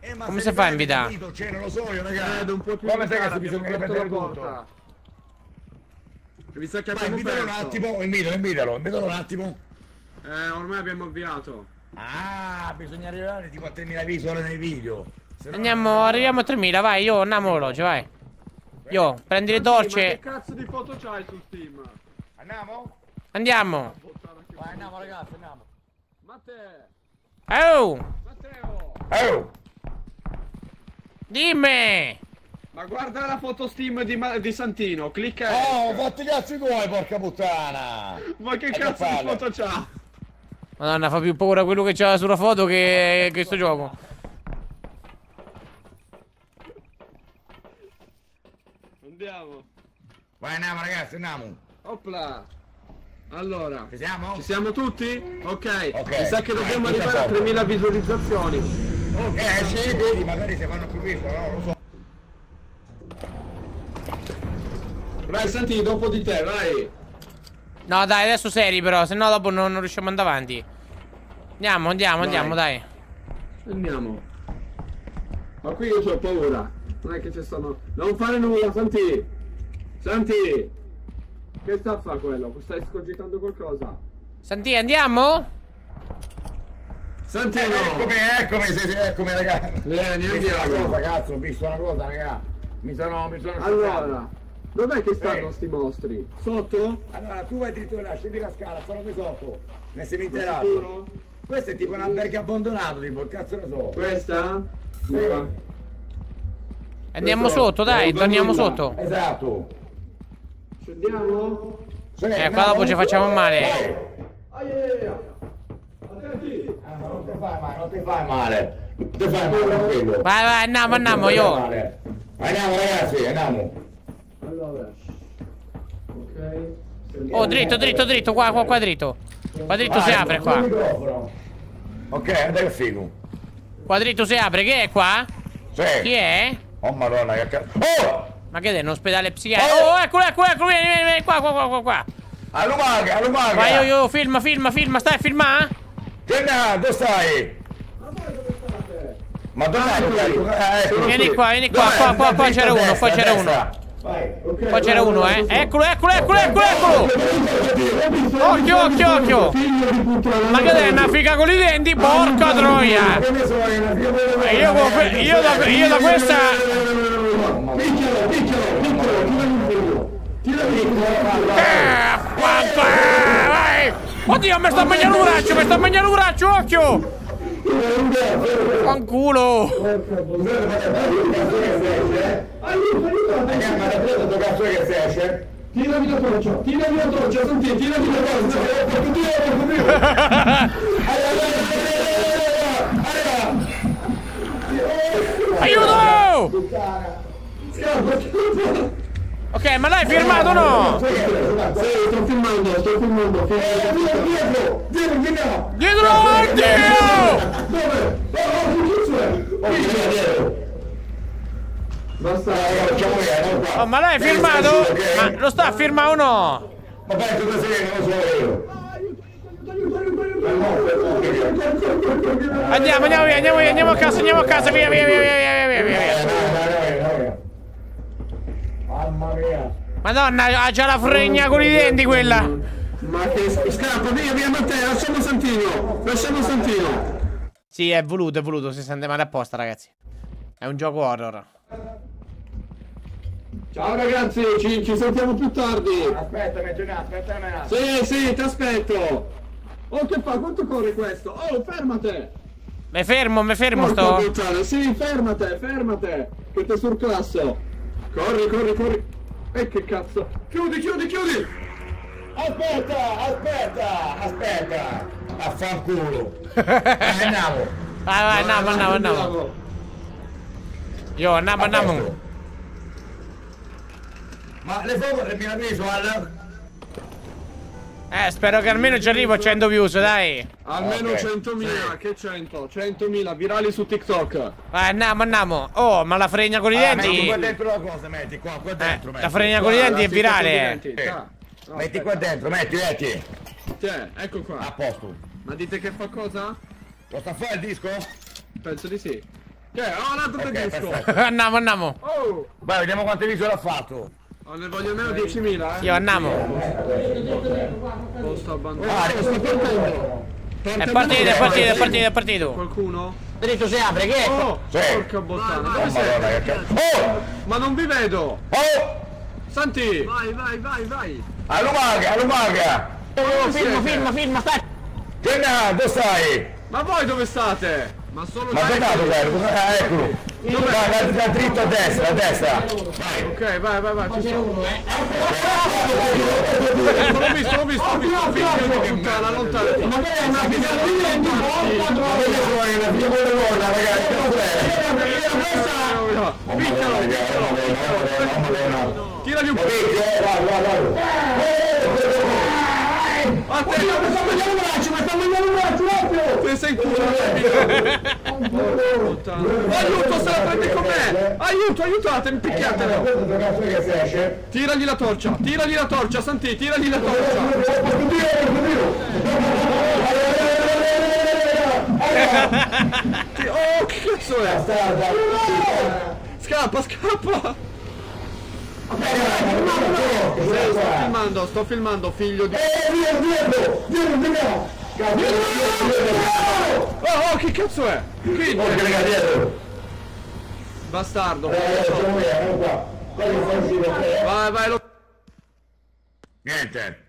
Eh, ma Come si fa a mi invitare? Cioè, non lo so io, raga. Eh, un po' più Come sai che lontano, si bisogna abbiamo ripetere aperto la porta. Mi sa che Ma abbiamo invitalo un attimo, invitalo, invitalo, invitalo un attimo. Eh, ormai abbiamo avviato. Ah, bisogna arrivare tipo a 3000 visuali nei video. Se no- Andiamo, arriviamo a 3000, vai, io andiamo orologio, vai. Io, prendi le sì, Ma torce. che cazzo di foto c'hai su Steam? Andiamo? Andiamo. Vai, andiamo ragazzi, andiamo. Matteo! Oh, Matteo! Oh! dimmi. Ma guarda la foto Steam di, Ma- di Santino, clicca Oh, fatti i cazzi tuoi, porca puttana! Ma che Ecco cazzo di foto c'ha? Madonna, fa più paura quello che c'era sulla foto che questo gioco. Andiamo. Vai, andiamo ragazzi, andiamo. Opla. Allora, Ci siamo? ci siamo tutti? Ok. Ok. Mi sa che dobbiamo tutta arrivare a foto. 3000 visualizzazioni. Eh, sì, vedi, magari se fanno più visto, no, lo so. Vai, senti, dopo di te, vai. No, dai, adesso seri però, se no dopo non, non riusciamo ad andare avanti. Andiamo, andiamo, Vai. andiamo, dai. Andiamo. Ma qui io ho paura. Non è che ci stanno. Non fare nulla, senti. Senti. Che sta a fare quello? Stai scogitando qualcosa? Santi, andiamo? Senti Eh, no. eccomi, eccomi, sì, eccomi ragazzi. Vieni, Ho visto una andiamo. cosa, cazzo, ho visto una cosa, raga. Mi sono, mi sono Allora, dov'è che stanno Eh. sti mostri? Sotto? Allora, tu vai dritto là, scendi la scala, sono qui sotto. Nel seminterrato. Questo è tipo un albergo abbandonato, tipo, cazzo ne so. Questa? Sì. Andiamo Questo- sotto, dai, eh, torniamo sotto. Esatto. Scendiamo? Sì, Eh, qua dopo ci facciamo male. Attenti! Ah, ma non ti fai male, non ti fai male. Non ti fai male, tranquillo. Vai, vai, andiamo, andiamo, io. Andiamo ragazzi, andiamo. Allora. Ok. Oh, dritto, dritto, dritto, qua, qua, qua, dritto. Qua dritto si apre, qua. Ok, che figo. Qua dritto si apre, che è qua? Sì. Chi è? Oh madonna che cazzo. Oh! Ma che è? Un ospedale psichiatrico? Oh, eccolo, eccolo, eccolo, vieni, vieni, vieni, qua, qua, qua, qua, qua. Alumaga, alumaga. Vai, io, io, filma, filma, filma, stai a filmare? Genna, dove stai? Ma dove stai? Eh, ecco. Vieni qua, vieni qua, qua, qua, qua c'era uno, qua c'era uno. destra. Ok, Qua c'era uno, eh. Eccolo, eccolo, eccolo, eccolo, eccolo. Occhio, occhio, occhio. Ma che è una figa con i denti? Porca troia. E io, io, da, io da questa... Picchialo, picchialo, picchialo, tirami fuori. Tirami fuori. Eh, quanto è? Vai. Oddio, mi sta mangiando un braccio, mi sta mangiando un braccio, occhio. Fanculo. Aiuto, ma cazzo che si esce? Tirami tirami senti, tirami. Ok, ma l'hai firmato o no? Sì, sto filmando, sto filmando. Dietro, dietro, dietro. Dietro, oddio! Dove? Oh, che cazzo è? Picchialo. Basta. Facciamo no? Oh, ma l'hai firmato? Ma lo sta a firmare o no? Vabbè, tu sei, non lo so io. Andiamo, andiamo via, andiamo via, andiamo a casa, andiamo a casa, via, via, via, via, via, via, via, via. Dai, dai, dai, dai. Mamma mia. Madonna, ha già la fregna con i denti quella. Ma che scappa, via, via Matteo, lasciamo Santino, lasciamo Santino. Sì, è voluto, è voluto, si sente male apposta, ragazzi. È un gioco horror. Ciao ragazzi, ci, ci sentiamo più tardi. Aspetta, metti aspetta un attimo. Sì, sì, ti aspetto. Oh, che fa? Quanto corre questo? Oh, fermate. Me fermo, me fermo Porca sto. puttana, sì, fermate, fermate. Che ti surclasso. Corri, corri, corri. E che cazzo? Chiudi, chiudi, chiudi. Aspetta, aspetta, aspetta. Affanculo. Dai, andiamo. Vai, vai, andiamo, andiamo, andiamo. Io, andiamo, andiamo. Ma le foto le mie visual? Eh, spero che almeno ci arrivo a 100 views, dai. Almeno Ok, 100.000, che 100? 100.000 virali su TikTok. Vai, andiamo, andiamo. Oh, ma la fregna con i Ah, metti denti. qua dentro la cosa, metti qua, qua Eh, dentro. metti. la fregna con i denti è virale. sì, eh. Eh. Ah, no, Metti aspetta. qua dentro, metti, metti. Tiè, ecco A qua. posto. Ma dite che fa cosa? Lo sta a fare il disco? Penso di sì. Che? Oh, l'altro Ok, del disco. Andiamo, andiamo. Oh, Vai, vediamo quante visual ha fatto. Oh, ne voglio almeno 10.000, eh. Io, andiamo. Posto abbandonato. Oh. È partito, è partito, è partito, è partito. Qualcuno? Dritto si apre, che Oh, Sì. porca bottana. Oh, Dove sei? Oh! Ma non vi vedo. Oh! Santi. Vai, vai, vai, vai. A lumaga, a lumaga! Oh, filma, filma, filma, aspetta. Che dove stai? Ma voi dove state? Ma solo Ma dove Ah, eccolo. Vai, vai, vai, dritto a destra, a destra. Vai. Ok, vai, vai, vai, ci sono. Ecco, l'ho visto, l'ho visto, l'ho visto. Figlio di puttana, allontanati. Ma che è una Ma vedi fuori la figlia della donna, ragazzi, un po'. Vedi, eh, guarda, guarda, guarda. Mi sta mangiando un braccio, mi sta mangiando un braccio, proprio. Te sei. Puttana. Aiuto, se la prende con me. Aiuto, aiutatemi, picchiatelo. Tiragli la torcia, tiragli la torcia, Santi, tiragli la torcia. Oh, che cazzo è? Scappa, scappa. Sto filmando, sto filmando, figlio di... Oh, oh, che cazzo è? Qui, bastardo. Vai, vai, lo... Niente.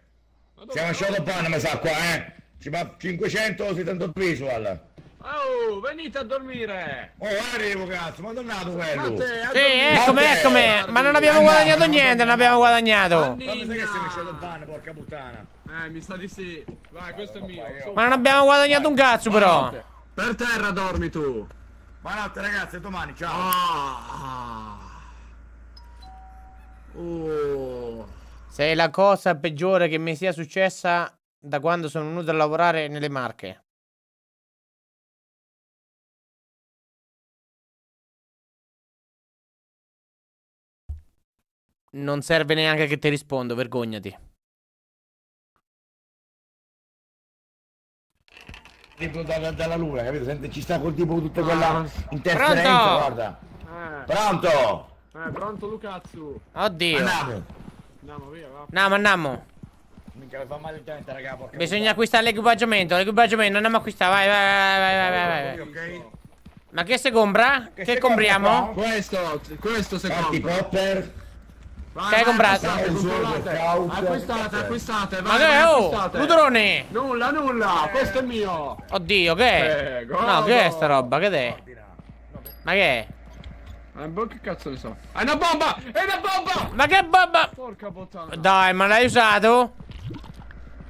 Siamo in Shadowpan, mi sa qua, eh. Ci fa 578 visual. Oh, venite a dormire. Oh, arrivo cazzo, ma è nato quello? Matte, Sì, eccomi, eccomi. Ma non abbiamo guadagnato niente, non abbiamo guadagnato. Ma mi sa che siamo in Shadowpan, porca puttana. Eh, mi sa di sì. Vai, questo è mio. Ma non abbiamo guadagnato un cazzo, però. Per terra dormi tu. Buonanotte ragazzi, a domani, ciao. Ah. Oh. Sei la cosa peggiore che mi sia successa da quando sono venuto a lavorare nelle Marche. Non serve neanche che ti rispondo, vergognati. Tipo dalla, dalla luna, capito? Sente, ci sta col tipo tutta quella interferenza, Pronto? guarda. Eh, Pronto? eh, pronto Lucazzu. Oddio. Andiamo. Andiamo via, va. Andiamo, andiamo. Minchia, mi fa male il dente, raga, porca Bisogna acquistare l'equipaggiamento. L'equipaggiamento andiamo a acquistare. Vai, vai, vai, vai, vai, vai, vai. puttana. Ok? Ma che si compra? Che, si compriamo? compra Questo, questo Party secondo. popper. Vai, Che hai vai, comprato? Acquistate. Acquistate, acquistate. Ma Vai, che vai, è? Oh. Ludrone! Nulla, nulla. Questo è mio. Oddio, che è? Prego. No, che è sta roba? Che è? Ma che è? Eh, boh, che cazzo ne so. È una bomba! È una bomba! Ma che babba? Porca puttana. Dai, ma l'hai usato?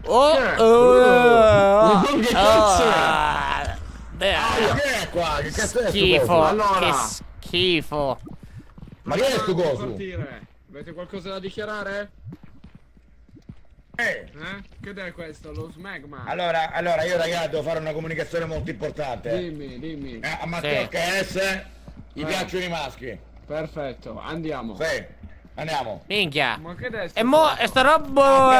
Oh, Che? oh, oh, Ma che cazzo è? beh, Ma che è qua? Che cazzo è schifo? Allora. che schifo. Ma che è sto coso? Avete qualcosa da dichiarare? Eh. Eh? Che è questo? Lo smegma? Allora, allora, io ragazzi devo fare una comunicazione molto importante. Dimmi, dimmi. Eh, a Matteo Sì. HS gli Eh. piacciono i maschi. Perfetto, andiamo. Sì. Andiamo. Minchia. Ma che adesso? E mo, e sta roba... Un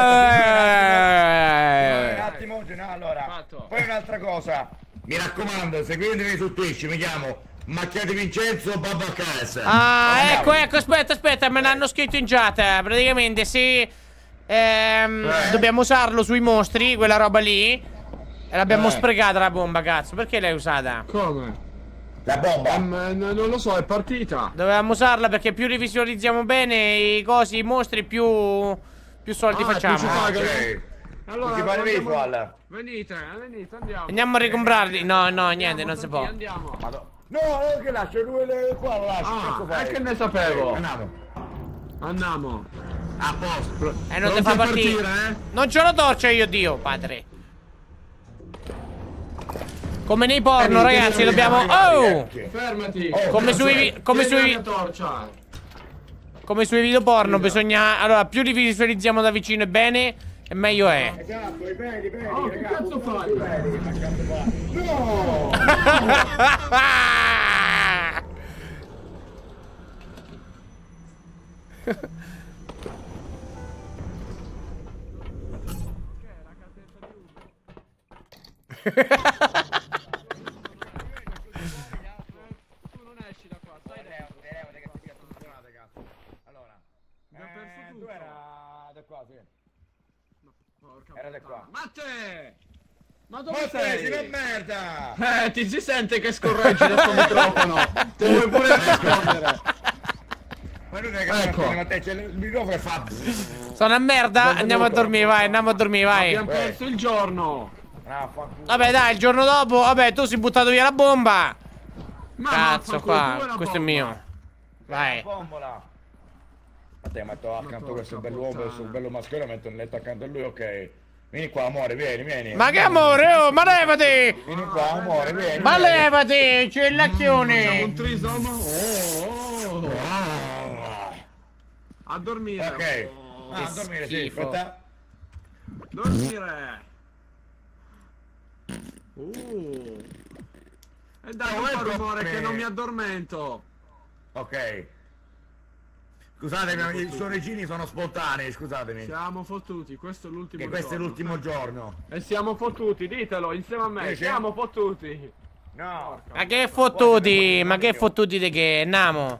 eh, attimo, no, allora. Fatto. Poi un'altra cosa. Mi raccomando, seguitemi su Twitch, mi chiamo Macchiati Vincenzo Babba KS. Ah, Andiamo. ecco, ecco, aspetta, aspetta, me l'hanno scritto in chat. eh, Praticamente se ehm, Eh? dobbiamo usarlo sui mostri, quella roba lì. E l'abbiamo Eh. sprecata la bomba, cazzo. Perché l'hai usata? Come? La bomba. N- non lo so, è partita. Dovevamo usarla perché più rivisualizziamo bene i cosi, i mostri, più, più soldi Ah, facciamo. più ci Ah, pagano. ok. Allora, Ti pare andiamo-? Venite, venite, andiamo. Andiamo a ricomprarli. No, no, niente, Andiamo, non si può. Andiamo. Madonna. No, non che lascio due le- qua lo lascio. Ah, cazzo fai? è che ne sapevo. Andiamo. Andiamo. A posto. E non ti Pronti fa partire. partire, eh? Non c'ho la torcia io, Dio, padre. Come nei porno, Eh, ragazzi, dobbiamo... Oh! Fermati. Oh, Come sui, eh. come sui, la mia torcia. come sui video porno bisogna... Allora, più li visualizziamo da vicino e bene, e meglio è. Esatto, i peli, i peli, Oh, che cazzo fai? No! Tu non esci da qua, stai dentro. Allora, Abbiamo perso eh, tutto. tu era da qua, sì. Era qua. Matte! Ma dove Ma sei, sei? una merda! Eh, ti si sente che scorreggi da sto microfono. Te vuoi pure nascondere. Ma non è che Ecco. ma te c'è il microfono che fa. Sono a merda, andiamo a dormire, vai, andiamo a dormire, vai. Abbiamo perso il giorno. Ah. Vabbè, dai, il giorno dopo, vabbè, tu sei buttato via la bomba. Ma Cazzo, qua, questo è mio. Vai. Bombola. A te metto accanto a questo bell'uomo, questo bello maschero, metto nel letto accanto a lui, ok. Vieni qua, amore, vieni, vieni. Ma che amore, oh, ma levati! Vieni qua, amore, vieni. Ma vieni. levati, c'è Facciamo un l'azione! trisomo. Oh, oh. Ah. A dormire. Ok. Oh. Ah, a dormire, sì, schifo. aspetta. Dormire. Uh. E dai, non fa rumore che non mi addormento. Ok. Scusatemi, i suoneggini sono spontanei, scusatemi. Siamo fottuti, questo è l'ultimo Che questo è giorno. l'ultimo giorno. E siamo fottuti, ditelo insieme a me. Siamo fottuti. No. Ma che fottuti, ma che fottuti di che? Andiamo.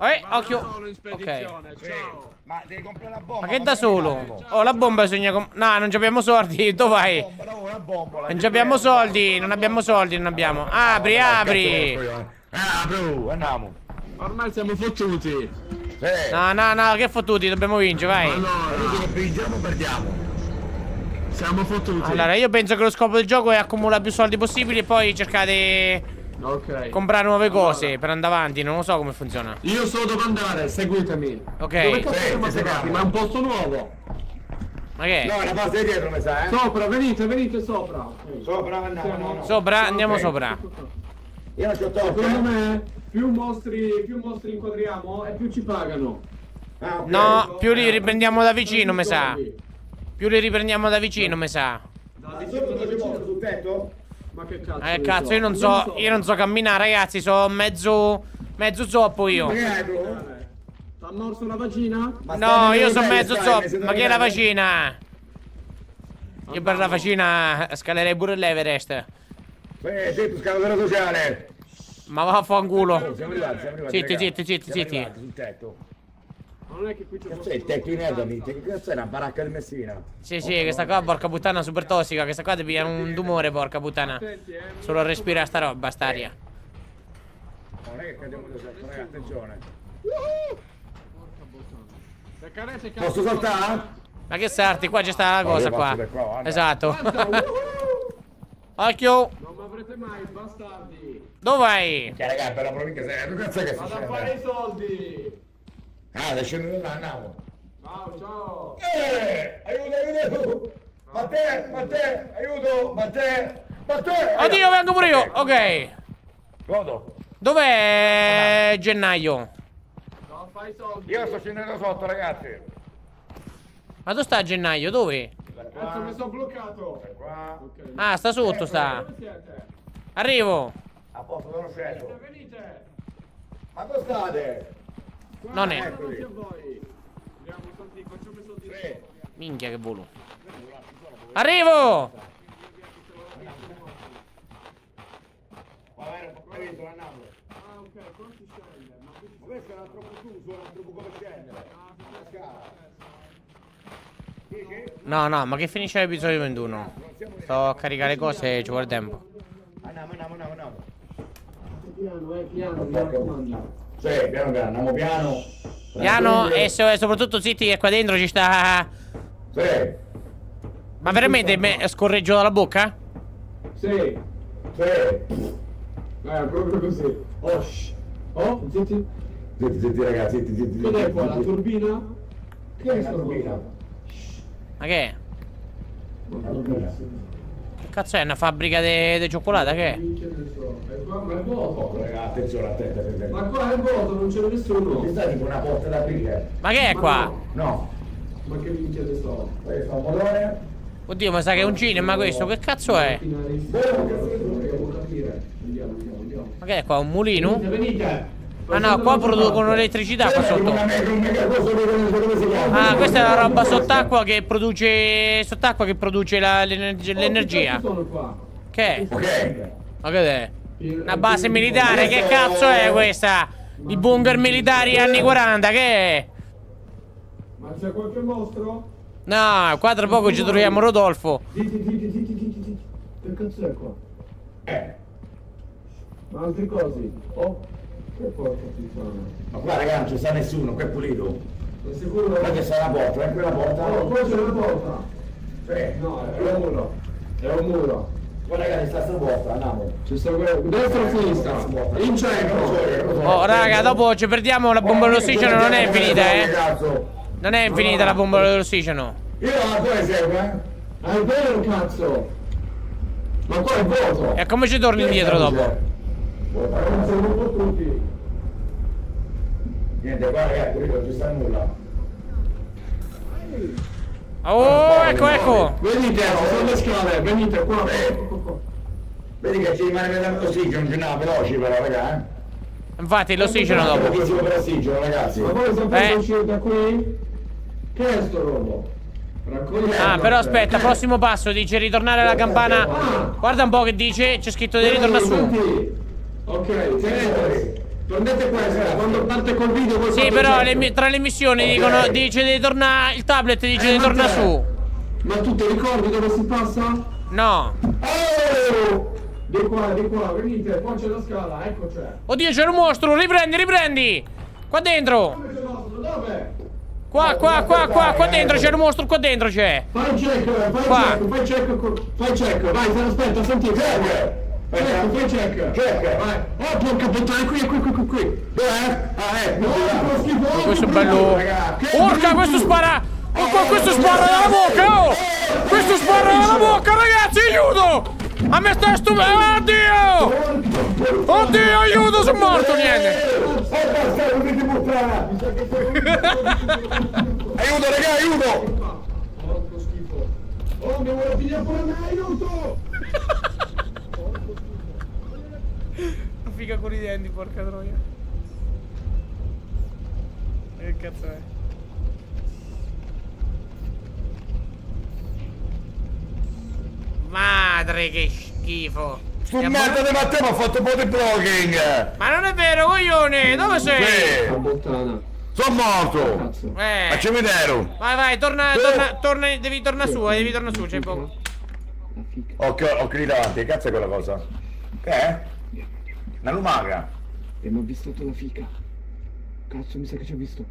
Eh, occhio. solo in Ok. Ciao. Ma devi comprare la bomba. Ma che ma da solo? Oh, la bomba bisogna No, non ci abbiamo soldi, dove vai? Non ci abbiamo soldi, non abbiamo soldi, non abbiamo. Apri, apri! Eh, apri, andiamo. Ormai siamo fottuti. Sì. No, no, no, che fottuti, dobbiamo vincere, vai. Allora, Che vinciamo perdiamo? siamo fottuti. Allora, io penso che lo scopo del gioco è accumulare più soldi possibili e poi cercare di Ok. comprare nuove cose Allora. per andare avanti, non lo so come funziona. Io so dove andare, seguitemi. Ok. Dove cazzo Sì, siamo arrivati? Ma è un posto nuovo. Ma che? No, è una parte di dietro, mi sa, eh? Sopra, venite, venite sopra. Sopra, andiamo. no, no. Sopra, andiamo Ok. sopra. Io non c'ho tocco. Secondo eh. me, più mostri, più mostri inquadriamo e più ci pagano. Ah, ok. No, più li riprendiamo da vicino, mi sa. Più li riprendiamo da vicino, mi sa. Da vicino, da vicino. sul tetto? Ma che cazzo? Eh, cazzo, io non so, io non so camminare, ragazzi, so mezzo, mezzo zoppo io. Bro. T'ha morso la vagina? Ma No, io sono mezzo zoppo. Ma che è la vicina? Io per la vicina scalerei pure l'Everest. Eh, sì, tu scalatore sociale. Ma vaffanculo. Siamo arrivati, siamo arrivati. Zitti, zitti, zitti, sul tetto. Ma non è che qui c'è Cazzo il tetto in Edamit? Che cazzo è una baracca di Messina? Sì, sì, questa qua, porca puttana, super tossica. Questa qua ti piglia un tumore, porca puttana. Eh. Solo a respirare sta roba, sta aria. Non è che cadiamo da sotto, ragazzi, attenzione. Posso saltare? Ma che sarti, qua c'è sta la cosa qua. qua. Esatto. Uh! Occhio. Non mi avrete mai, bastardi. Dove vai? Che raga, per la provincia sei, tu cazzo che Vado a fare i soldi. Ah, da scendere là, andiamo. Ciao, ciao. Eh, aiuto, aiuto! Matteo, Matteo, aiuto, Matteo, Matteo! Oddio, vengo pure io. Ok. Godo. Dov'è gennaio? No, fai i soldi. Io sto scendendo sotto, ragazzi. Ma dove sta gennaio? Dove? Cazzo, mi sono bloccato. Ah, sta sotto, sta. Dove siete? Arrivo. A posto, sono sceso. Venite. Ma dove state? Non è. Minchia che volo. Arrivo! Ma era hai visto la nave? Ah, ok, qua si scende. Ma questo chiuso, scendere. La scala. No, no, ma che finisce l'episodio 21? Sto a caricare cose e ci vuole tempo. Andiamo, andiamo, andiamo, andiamo. Piano, eh, piano, raccomando. Sì, piano piano, andiamo piano. Piano e so- e soprattutto zitti che qua dentro ci sta... Sì, Ma veramente me scorreggio dalla bocca? Sì. sì. Eh, proprio così. Oh, shh. Oh, zitti. Zitti, zitti ragazzi, zitti, zitti. zitti, Cos'è qua, la turbina? Che è la turbina? Ma che è? La turbina. Che cazzo è? Una fabbrica di cioccolata? Che è? Ma è vuoto. Raga, attenzione, attento. Ma qua è vuoto, non c'è nessuno. Ci sta tipo una porta da aprire? Ma che è qua? No. Ma che minchia ne so. Questo è un motore. Oddio, ma sa che è un cinema questo? Che cazzo è? Andiamo. Ma che è qua? Un mulino? Venite, venite. Ah no, qua producono elettricità qua sotto. Ah, questa è la roba sott'acqua che produce. Sott'acqua che produce la- l'energia. l'energia. Sono qua. Che è? Ma che è? Una base militare, che cazzo è questa? I bunker militari anni 40, che è? Ma c'è qualche mostro? No, qua tra poco ci troviamo Rodolfo. Che cazzo è qua? Eh. Ma altri cosi? Oh, che porca puttana. Ma qua raga non ci sta nessuno, qua è pulito. Sei sicuro? Guarda che sta una porta, è quella porta. Oh, qua c'è una porta. Sì. No, è un muro. È un muro. Guarda ragazzi, sta sta porta, andiamo. Ci sta quello. Destra o sinistra? In centro. Oh, raga, dopo ci perdiamo la bomba dell'ossigeno, non è infinita, eh. Non è infinita la bomba dell'ossigeno. Io non ancora segue, eh. È vero, cazzo. Ma qua è vuoto. E come ci torni indietro dopo? Ma non siamo un po' tutti. Niente, qua ragazzi, qui non ci sta nulla. Oh, ecco, ecco. Venite, sono le scale. Venite qua. Vedi che ci rimane metà ossigeno, non no, veloci però, raga, eh. Infatti, l'ossigeno dopo. Per ossigeno, ragazzi. Ma voi sapete Eh. uscire da qui? Che è sto robo? Ah, però aspetta, prossimo passo dice ritornare alla campana. Guarda un po' che dice, c'è scritto di ritornare su. Ok, tenete. Prendete questa, quando parte col video voi Sì, però le tra le missioni dicono, dice di tornare, il tablet dice di tornare su. Ma tu ti ricordi dove si passa? No. Oh! Di qua, di qua, venite, qua c'è la scala, ecco c'è. Oddio, c'è un mostro, riprendi, riprendi. Qua dentro. Dove? Qua, qua, qua, qua, qua dentro c'è un mostro, qua dentro c'è. Fai check, fai Qua. check, fai check, fai check, vai, aspetta, senti, check. Check, fai check. Check. Vai. Oh, porca puttana, qui, qui, qui, qui, qui. Dov'è? Ah, ecco. No, che schifo, oh, Questo è bello. Porca, questo spara. Oh, qua, questo spara dalla bocca, oh. Questo spara dalla bocca, ragazzi, aiuto. A me sta stu... Oddio. Oddio, aiuto, sono morto, niente. Eh. Aiuto, raga, aiuto. Porco schifo. Oh, mi vuole pigliare pure me, aiuto! Figa con i denti, porca troia. Che cazzo è? Madre che schifo. Sto merda di Matteo mi ha fatto un po' di blocking. Ma non è vero, coglione! Dove sei? Sì, sono morto. Cazzo. Eh. Al cimitero. Vai, vai, torna, torna, torna, devi tornare su, eh, devi tornare su, c'è poco. Fica. Occhio, occhio lì davanti, che cazzo è quella cosa? Che è? Una lumaca. E mi ha avvistato la fica. Cazzo, mi sa che ci ha visto.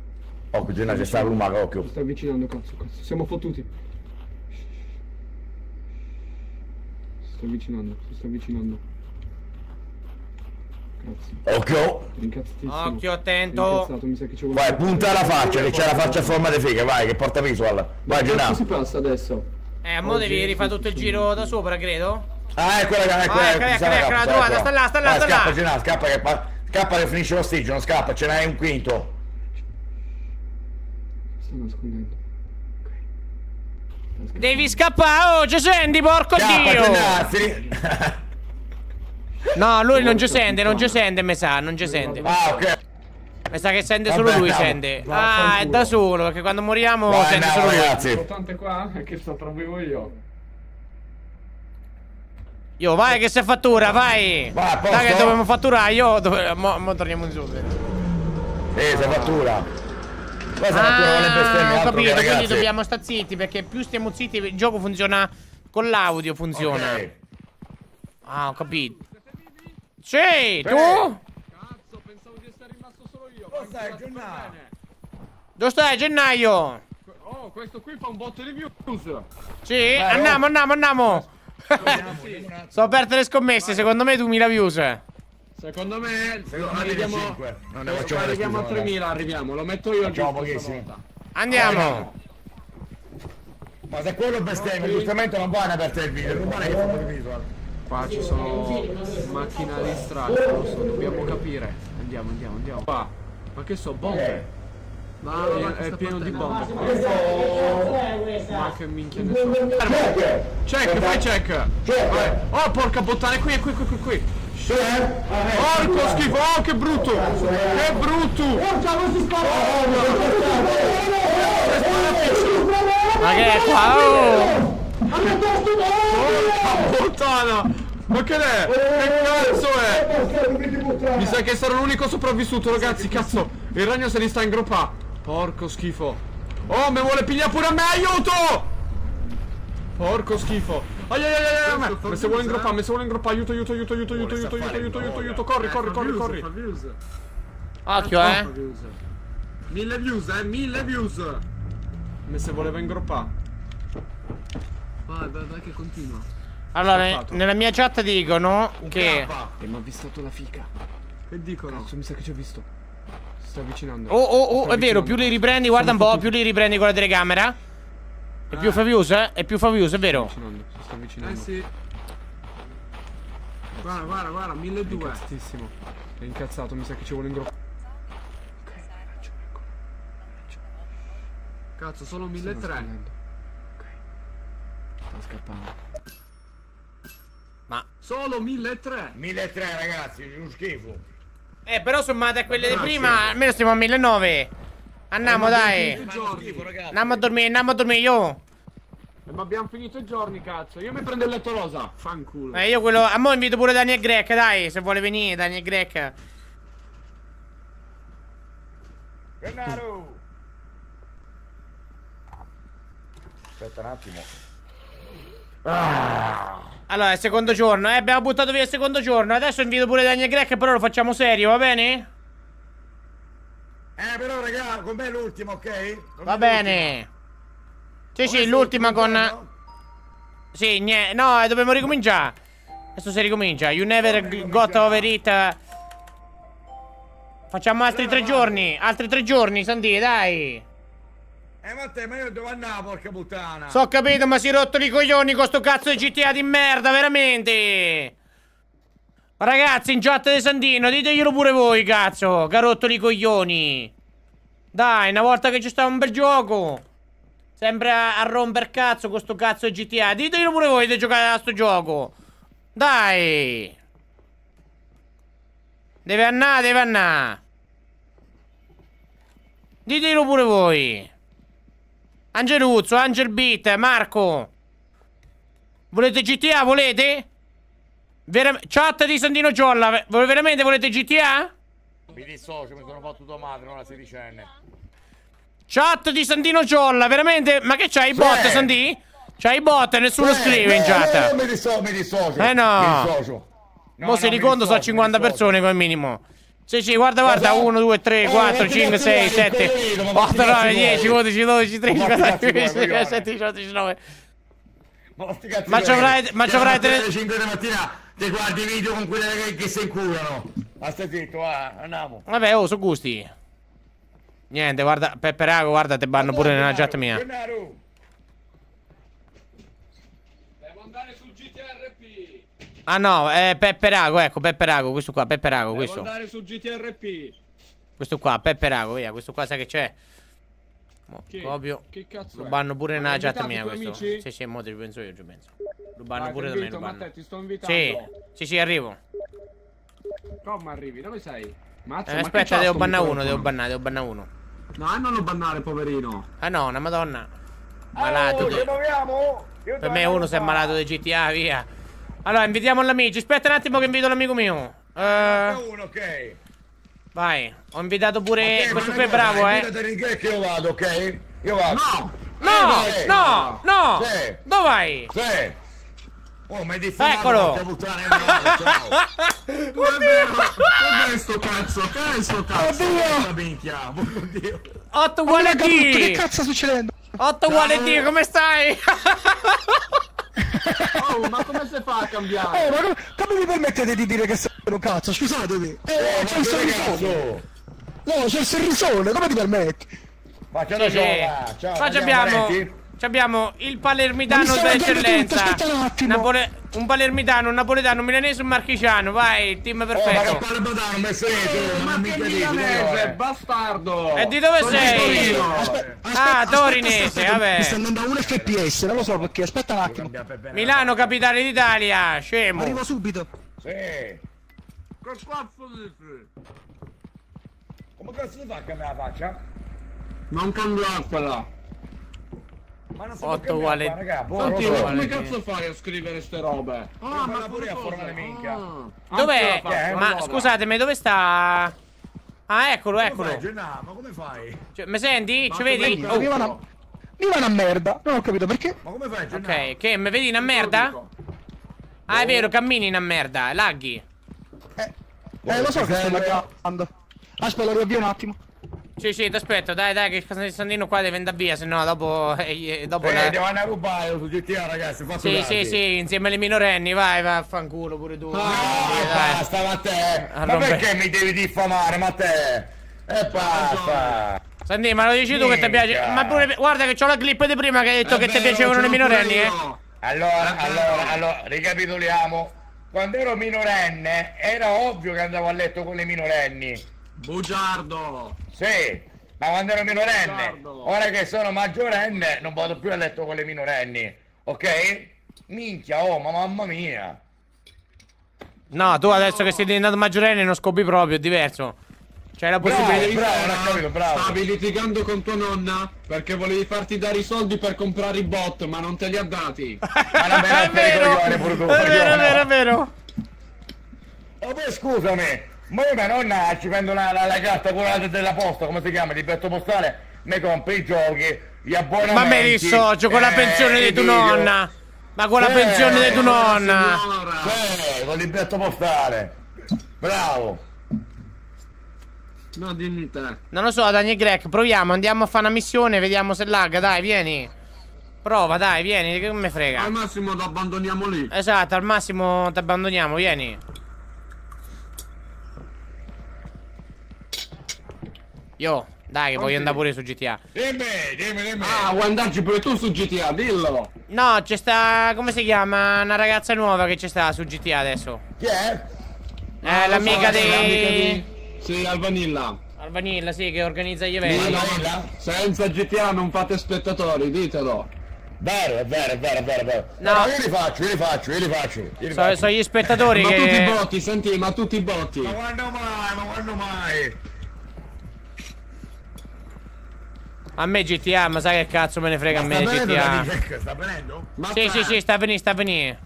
Occhio, Gina, c'è sta la lumaca, Si occhio. sta avvicinando, cazzo, cazzo. Siamo fottuti. Si sta avvicinando, si sta avvicinando. Cazzo. Occhio. Occhio, attento. Vai, punta la faccia, che c'è la faccia a forma di figa, vai, che porta visual. Vai, Cazzo Gina. si passa adesso? Eh, mo devi rifare tutto il giro da sopra, credo. Ah, ecco raga, ecco, Ah, ecco, ecco, sta ecco, l'ha trovata, sta là, sta là, sta là. Scappa, Gina, scappa che, pa- scappa che finisce l'ossigeno, scappa, ce n'hai un quinto. Nascondendo. Ok. Devi scappare, oh, ci senti, porco Scappa, dio! Gina, fini- No, lui non ci sente, non ci sente, mi sa, non ci sente. Ah, ok. Mi sa che sente Vabbè, solo lui, andiamo. sente. Va, Ah, è da solo, perché quando moriamo Vai, sente andiamo, solo lui. ragazzi. L'importante qua è che sto tra vivo io. Io, vai che sei fattura, vai. Vai, a posto? Dai che dobbiamo fatturare, io dove... mo, mo torniamo in su. Eh, sei fattura. Questa fattura con le bestemmie, Ah, ho capito, che quindi dobbiamo sta zitti, perché più stiamo zitti il gioco funziona con l'audio, funziona. Ok. Ah, ho capito. Sì, tu? Cazzo, pensavo di essere rimasto solo io. Dove stai, bene. Dove stai, gennaio? Oh, questo qui fa un botto di views. Sì, andiamo, andiamo, andiamo. Sì. Sono aperte le scommesse, secondo me 2000 views. Secondo me, Secondo me arriviamo. Non ne facciamo arriviamo a nessuno, 3000, arriviamo. Lo metto io Facciamo giusto pochissimi. Andiamo. Ma se quello bestemmia, giustamente non puoi per te il video, non vuole che fa il visual. Qua ci sono macchinari strani, non lo so, dobbiamo capire. Andiamo, andiamo, andiamo. Qua. Ma che so, bombe. Ma è, è pieno di bombe qua. Ma che minchia ne so. Check! Check, fai check. Check! Vai. Oh, porca puttana, è qui, è qui, qui, qui, qui. Porco schifo, oh che brutto! Che brutto! Ma che è qua? Oh. Porca puttana! Ma che è? Che cazzo è? Mi sa che sarò l'unico sopravvissuto, ragazzi, cazzo! Il ragno se li sta ingroppa! Porco schifo! Oh, mi vuole pigliare pure a me, aiuto! Porco schifo! Ai ai ai ai! Mi se vuole ingroppare, mi se vuole ingroppare, aiuto, aiuto, aiuto, aiuto, aiuto, aiuto, aiuto, aiuto, aiuto, aiuto, corri, corri, corri, corri! Occhio, eh. Mille views, eh, mille views! Mi se voleva ingroppare. Vai, vai, vai che continua. Allora, nella mia chat dicono che... E mi ha avvistato la fica. Che dicono? Cazzo, mi sa che ci ho visto. Sta avvicinando. Oh, oh, oh, è vero, più li riprendi, guarda un po', più li riprendi con la telecamera. E più fa views, eh? E più fa views, è vero. si sta avvicinando. Eh sì. Guarda, guarda, guarda, 1200. Incazzatissimo. È incazzato, mi sa che ci vuole hai ragione, ancora. Cazzo, solo Sta 1300. nascondendo. Ok. Sta scappando. Ma... Solo 1300. 1300 ragazzi, è uno schifo. Eh, però sommate a quelle di prima, almeno stiamo a 1900. Andiamo, dai. Finito i giorni. Schifo ragazzi. Andiamo a dormire, andiamo a dormire io. Eh, ma abbiamo finito i giorni, cazzo. Io mi prendo il letto rosa. Fanculo. Eh, io quello... A mo' invito pure Daniel Grec, dai, se vuole venire, Daniel Grec. Gennaro! Aspetta un attimo. Allora, è il secondo giorno, eh, abbiamo buttato via il secondo giorno. Adesso invito pure Daniel Grec, però lo facciamo serio, va bene? Eh però raga, con me l'ultimo, ok? Con Va bene. Sì, sì, l'ultima con... No? Sì, niente, no, dobbiamo ricominciare. Adesso si ricomincia. You never got over it. Facciamo altri tre giorni. Altri tre giorni, Sandì, dai. Eh ma te, ma io devo andare, porca puttana. So capito, ma si è rotto i coglioni con sto cazzo di GTA di merda, veramente. Ragazzi, in chat di Sandino, diteglielo pure voi, cazzo. Che ha rotto i coglioni. Dai, una volta che ci sta un bel gioco. Sempre a, a romper cazzo con sto cazzo di GTA. Diteglielo pure voi di giocare a sto gioco. Dai. Deve andare, deve andare. Ditelo pure voi. Angeluzzo, Angel Beat, Marco. Volete GTA? Volete? Vera- Chat di Sandino Giolla, voi veramente volete GTA? Mi dissocio, mi sono fatto tua madre, non la sedicenne. Chat di Sandino Giolla, veramente? Ma che c'hai i Sì. bot, Sandì? C'hai i bot e nessuno Eh, scrive in no, chat. no, mi dissocio, mi dissocio. Eh, no. Mi dissocio. No, Mo se no, li mi conto sono dissocio, 50 mi dissocio. persone come minimo. Sì, sì, guarda, guarda. Cosa? 1, 2, 3, Eh, 4, ma che 5, cazzo 6, vuoi? 7, Coglione, ma 8, che cazzo 9, vuoi? 10, 11, 12, 13, Ma che 14, cazzo vuoi, 15, 16, coglione? 17, 18, 19. Ma, ci avrai- ma ci avrai la mattina tre- alle 5 di mattina ti guardi i video con quelle che, che si incurano. Ma stai zitto, va, andiamo. Vabbè, oh, sono gusti. Niente, guarda, Peppe Rago, guarda, te banno pure nella chat mia. Gennaro. Devo andare sul GTRP. Ah no, è Peppe Rago, ecco, Peppe Rago, questo qua, Peppe Rago, Devo questo. andare sul GTRP. Questo qua, Peppe Rago, via, questo qua sai che c'è. Chi? Copio. Che cazzo Lo è? banno pure nella chat mia questo. amici? Sì, sì, mo ci penso io, ci penso. Lo banno Vai, pure da me, invito, lo banno. Matteo, ti sto invitando. Sì, sì, sì, arrivo. Come arrivi? Dove sei? Mazza, Eh, ma aspetta, devo bannare uno, devo bannare, devo bannare uno. No, non lo bannare, poverino. Ah no, una madonna. Malato. Oh, di- Per me uno si è malato di GTA, via. Allora, invitiamo l'amici. Aspetta un attimo che invito l'amico mio. Eh, Uno, ok. vai, ho invitato pure... Ok, questo ma qui è bravo, eh. invitate Righe che io vado, ok? Io vado. No! No, Eh, no, no. Sì. Dove vai? Sì. Oh, mi hai diffamato, Eccolo. porca puttana, io vado, ciao. Non è vero! Che è sto cazzo? Che è sto cazzo? Oddio. oddio. 8 uguale a Che D. cazzo sta succedendo? 8 uguale a D, come stai? Oh, ma come si fa a Oh, cambiare? ma come, come mi permettete di dire che sei un cazzo? Scusatemi. Eh, c'è il sorrisone. No, c'è il sorrisone, come ti permetti? Facciamo Sì, sì. ciao, ciao. Qua abbiamo, abbiamo il palermitano d'eccellenza. un un palermitano, un napoletano, un milanese, un marchigiano. Vai, il team Oh, ma che perfetto. badano, messo io, Ma non che milanese, bastardo! E di dove Sono sei? di Torino. Ah, torinese, vabbè. Mi sta andando a 1 fps, non lo so perché, aspetta un attimo. Milano, capitale d'Italia, scemo. Arrivo subito. Sì. Che cazzo dici? Come cazzo si fa a cambiare la faccia? Non cambiartela! Ma non può cambiare uguale- qua, raga. boh, Senti, ma so. come cazzo fai a scrivere ste robe? Ah, parla pure a forma minchia. Dov'è? Eh, Ma allora. scusatemi, dove sta? Ah, eccolo, Come eccolo. fai, Gennaro? Ma come fai? Cioè, mi senti? Ma Ci che vedi? Mi Oh, va una... Mi va una merda, non ho capito perché. Ma come fai, Gennaro? ok, che mi vedi una merda? Ah, è vero, cammini una merda, laghi. Eh, eh lo so che sto laggando. Aspetta, lo riavvio un attimo. Sì, sì, ti aspetto, dai, dai, che Sandino qua deve andare via, sennò dopo... eh, dopo Eh, la- devo andare a rubare su GTA, ragazzi. Faccio Sì, sì, sì, insieme alle minorenni, vai, vai, fanculo pure tu. Ah, Dai. basta, ma te. Ah, Ma rompe- perché mi devi diffamare, ma te? E basta. Sandì, ma lo dici tu che ti piace? Ma pure, guarda che c'ho la clip di prima che hai detto che ti piacevano le minorenni, eh? Allora, allora, allora, ricapitoliamo. Quando ero minorenne, era ovvio che andavo a letto con le minorenni. Bugiardo! Sì, ma quando ero minorenne, Bastardo. ora che sono maggiorenne, non vado più a letto con le minorenni. Ok? Minchia, oh, ma mamma mia. No, tu adesso che sei diventato maggiorenne non scopi proprio, è diverso. C'hai la Bravo, possibilità... bravo, non ho capito, bravo. Stavi litigando con tua nonna perché volevi farti dare i soldi per comprare i bot, ma non te li ha dati. Ma è vero, coglione, pure tu, è vero, è vero, è vero. Poi scusami, ma io mia nonna ci prendo la, la, la carta quella della posta, come si chiama, di petto postale, mi compri i giochi, gli abbonamenti. Ma me dissocio con la eh, pensione i di tua video. nonna. Ma con la Eh, pensione di tua nonna. Sì, con il petto postale. Bravo. No, dimmi te. Non lo so, Daniel Greg, proviamo, andiamo a fare una missione, vediamo se lagga, dai, vieni. Prova, dai, vieni, che me frega. Al massimo lo abbandoniamo lì. Esatto, al massimo ti abbandoniamo, vieni. Io, dai, che voglio andare pure su GTA. Dimmi, dimmi, dimmi. Ah, vuoi andarci pure tu su GTA, dillo. No, c'è sta. come si chiama? Una ragazza nuova che c'è sta su GTA adesso. Chi è? Eh, l'amica di... di. Sì, al Vanilla. Al Vanilla, sì, che organizza gli eventi. Dillo. Vanilla? Senza GTA non fate spettatori, ditelo. Vero, è vero, è vero, è vero, è vero. No. No, io li faccio, io li faccio, io li faccio. Io li So- faccio. Sono gli spettatori Ma tutti i che. botti, senti, ma tutti i botti. Ma quando mai, ma quando mai? A me GTA, ma sai che cazzo me ne frega a me sta venendo GTA. sta venendo? Ma Sì, sì, sì, sta a venire, sta a venire.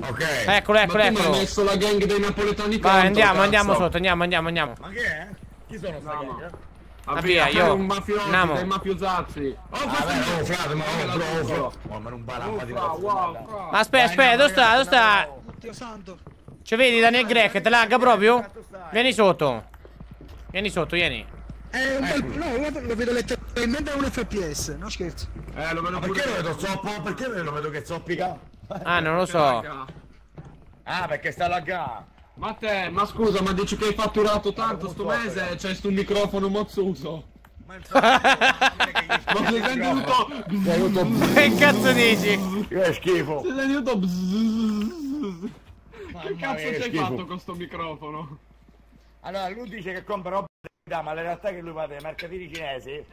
Ok. Eccolo, Ma eccolo, hai eccolo. messo la gang dei napoletani contro, Vai, andiamo, cazzo. andiamo sotto, andiamo, andiamo, andiamo. Ma che è? Chi sono sta No, gang? Ah, Ah, via, io- un mafioso, Andiamo. dei mafiosazzi. Oh, Ah, questo beh, è oh, frate, ma oh, bro, oh, oh, ma non balla Oh, ma wow, fra. Ma aspetta, aspetta, dove sta? Dove sta? Dio santo. Ci vedi Daniel Greg? Te lagga proprio? Vieni sotto. Vieni sotto, vieni. È un bel... No, guarda, lo vedo letteralmente a 1 fps, no scherzo. Eh, lo vedo Ma perché lo vedo zoppo? Perché lo vedo che zoppica? Ah, non lo so. Ah, perché sta laggando. Ma te, ma scusa, ma dici che hai fatturato tanto sto mese c'hai sto microfono mozzuto? Ma sei venuto... Sei venuto Che cazzo dici? Che è schifo. Sei venuto... Che cazzo ci hai fatto con sto microfono? Allora, lui dice che compra roba ma in realtà che lui va dai mercatini cinesi.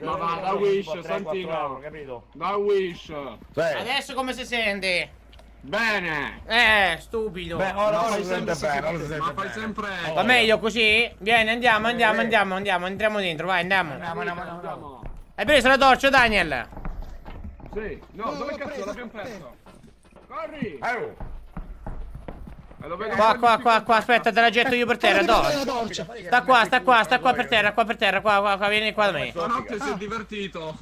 Ma va, da Wish, Tipo 3-4 Santino. capito? Da Wish. Adesso come si sente? Bene. Eh, stupido. Beh, ora, ora si sente bene, ora si sente Ma fai bene. sempre... Va meglio così? Vieni, andiamo, andiamo, andiamo, andiamo, entriamo dentro, vai, andiamo. Andiamo, andiamo, andiamo. Andiamo. Hai preso la torcia, Daniel? Sì. No, No, dove cazzo preso, l'abbiamo perso? Corri. Eh, Eh, lo vedo Qua, qua, qua, qua, aspetta, te la getto io per terra, la torcia. Sta qua, sta qua, sta qua per terra, qua per terra, qua, qua, qua, vieni qua da me. Stanotte si è divertito.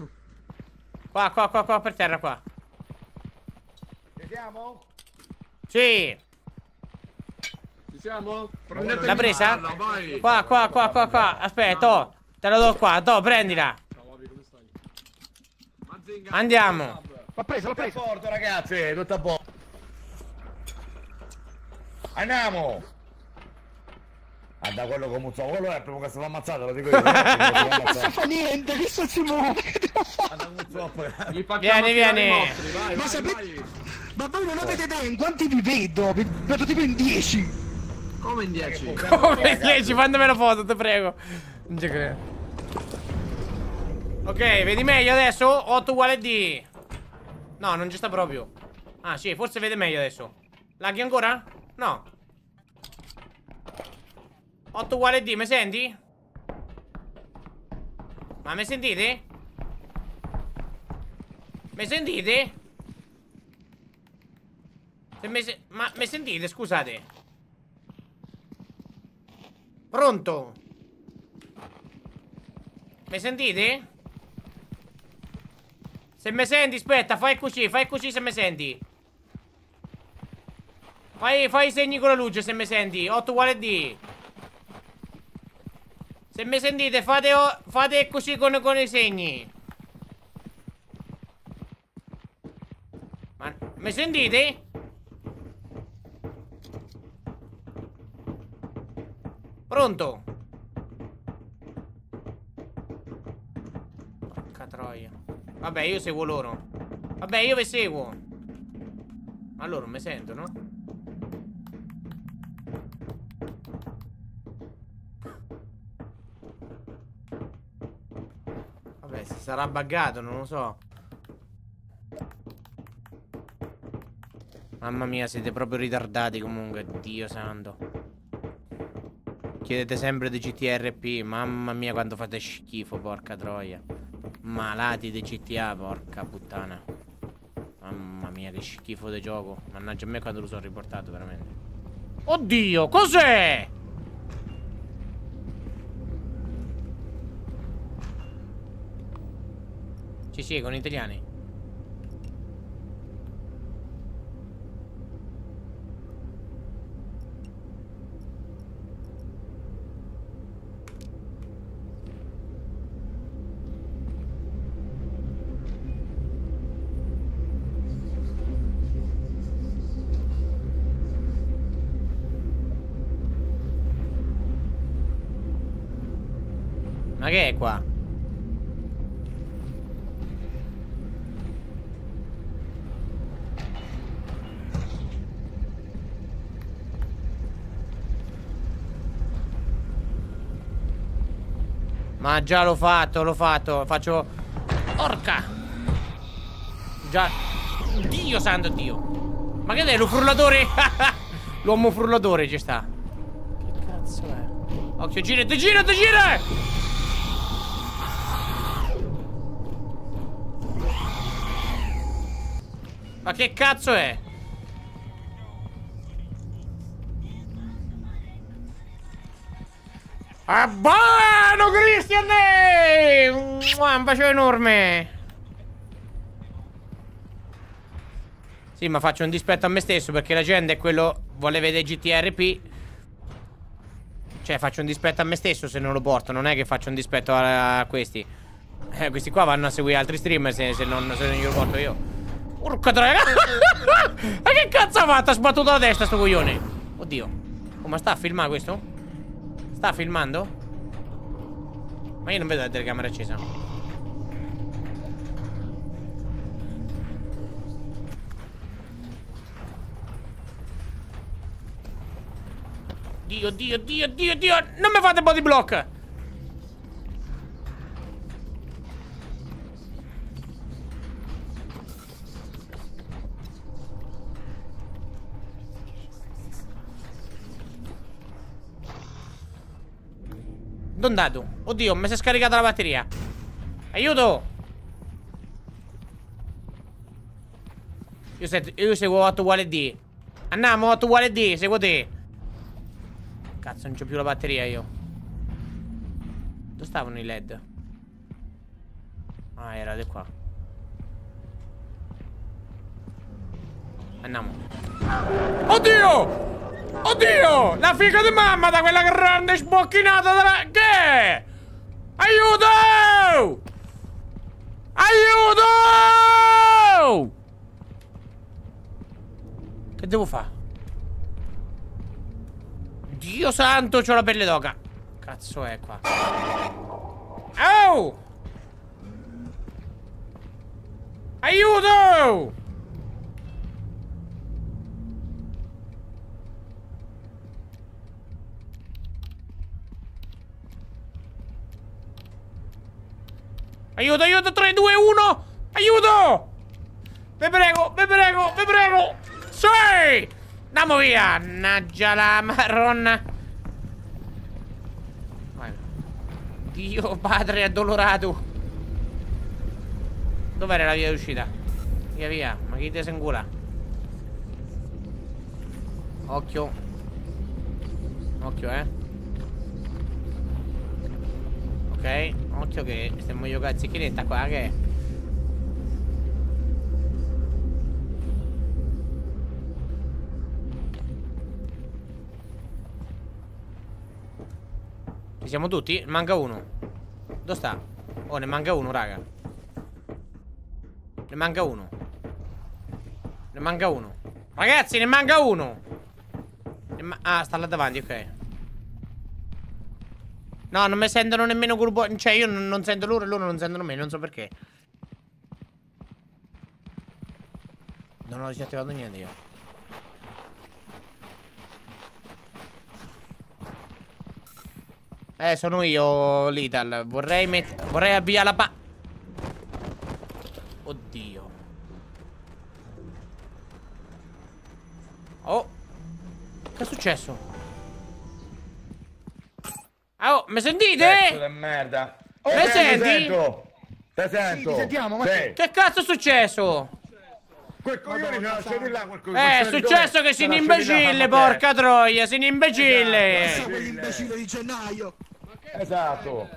Qua, qua, qua, qua per terra, qua. Ci siamo? Sì. Ci siamo? Prendete L'ha il presa? Qua, qua, qua, qua, qua. Aspetta, oh. Te la do qua, do, prendila. Andiamo. L'ho preso, l'ho Tutto a preso. bordo, ragazzi, tutto a bordo. Andiamo! Ah, da quello come so, quello è il primo che è stato ammazzato, lo dico io. Non fa niente, che sto si muove. Vieni, vieni. mostri, vai, Ma vai, sapete- vai. Ma voi non avete idea in quanti vi vedo? Vi vedo tipo in 10. Come in 10? Come 10, mandami la foto, ti prego. Non ci credo. Ok, vedi meglio adesso? 8 uguale D. No, non ci sta proprio. Ah, sì, forse vede meglio adesso. Laghi ancora? No. 8 uguale D, mi senti? Ma mi sentite? Mi sentite? Se mi se- Ma mi sentite, scusate? Pronto? Mi sentite? Se mi senti, aspetta, fai così, fai così se mi senti. Fai, fai i segni con la luce se mi senti. 8 uguale D. Se mi sentite, fate, fate così con, con i segni. Ma mi sentite? Pronto? Porca troia. Vabbè, io seguo loro. Vabbè, io vi seguo. Ma loro mi sentono? Si sarà buggato, non lo so. Mamma mia, siete proprio ritardati comunque, Dio santo. Chiedete sempre di GTRP, mamma mia quanto fate schifo, porca troia. Malati di GTA, porca puttana. Mamma mia che schifo di gioco. Mannaggia a me quando lo sono riportato, veramente. Oddio, cos'è? Ci sì, con gli italiani. Ma che è qua? Ma già l'ho fatto, l'ho fatto. Faccio. Porca! Già. Dio santo Dio! Ma che è? Lo frullatore? L'uomo frullatore ci sta. Che cazzo è? Occhio, girati, girati, gira! Ma che cazzo è? Ah, buono, Christian! Un bacio enorme! Sì, ma faccio un dispetto a me stesso perché la gente è quello... Vuole vedere GTRP. Cioè, faccio un dispetto a me stesso se non lo porto. Non è che faccio un dispetto a, a questi. Eh, questi qua vanno a seguire altri streamer se, se non, se non glielo porto io. Porca troia! Ma che cazzo ha fatto? Ha sbattuto la testa sto coglione. Oddio. Oh, ma sta a filmare questo? Sta filmando? Ma io non vedo la telecamera accesa. Dio, Dio, Dio, Dio, Dio! Non mi fate body block! Dove è andato? Oddio, mi si è scaricata la batteria. Aiuto! Io, se- io seguo 8 uguale D. Andiamo, 8 uguale D, seguo te. Cazzo, non c'ho più la batteria io. Dove stavano i LED? Ah, era di qua. Andiamo. Oddio! Oddio! La figa di mamma da quella grande sbocchinata della... Che? Aiuto! Aiuto! Che devo fare? Dio santo, c'ho la pelle d'oca. Cazzo è qua? Oh! Aiuto! Aiuto, aiuto, 3, 2, 1! Aiuto! Vi prego, vi prego, vi prego! Sì! Andiamo via! Naggia la marronna! Dio padre addolorato! Dov'era la via d'uscita? Via via, ma chi te se ingula? Occhio. Occhio, eh. Ok, occhio che stiamo io cazzichinetta qua che... Ci siamo tutti? Manca uno. Dove sta? Oh, ne manca uno, raga. Ne manca uno. Ne manca uno. Ragazzi, ne manca uno. Ne ma- ah, sta là davanti, ok. No, non mi sentono nemmeno gruppo. Cioè, io non, non sento loro e loro non sentono me, non so perché. Non ho disattivato niente io. Eh, sono io, Lital. Vorrei met... Vorrei avviare la pa... Oddio. Oh. Che è successo? Ah, Oh, mi sentite? Di merda. Me Ok, ti senti? sento. Ti sento. ti sentiamo, ma- Sì. Che cazzo è successo? Quel coglione ce l'ha lasciati là, quel. Eh, è successo che sei un imbecille, porca troia, sei un imbecille. Pensa quell'imbecille di gennaio. Esatto.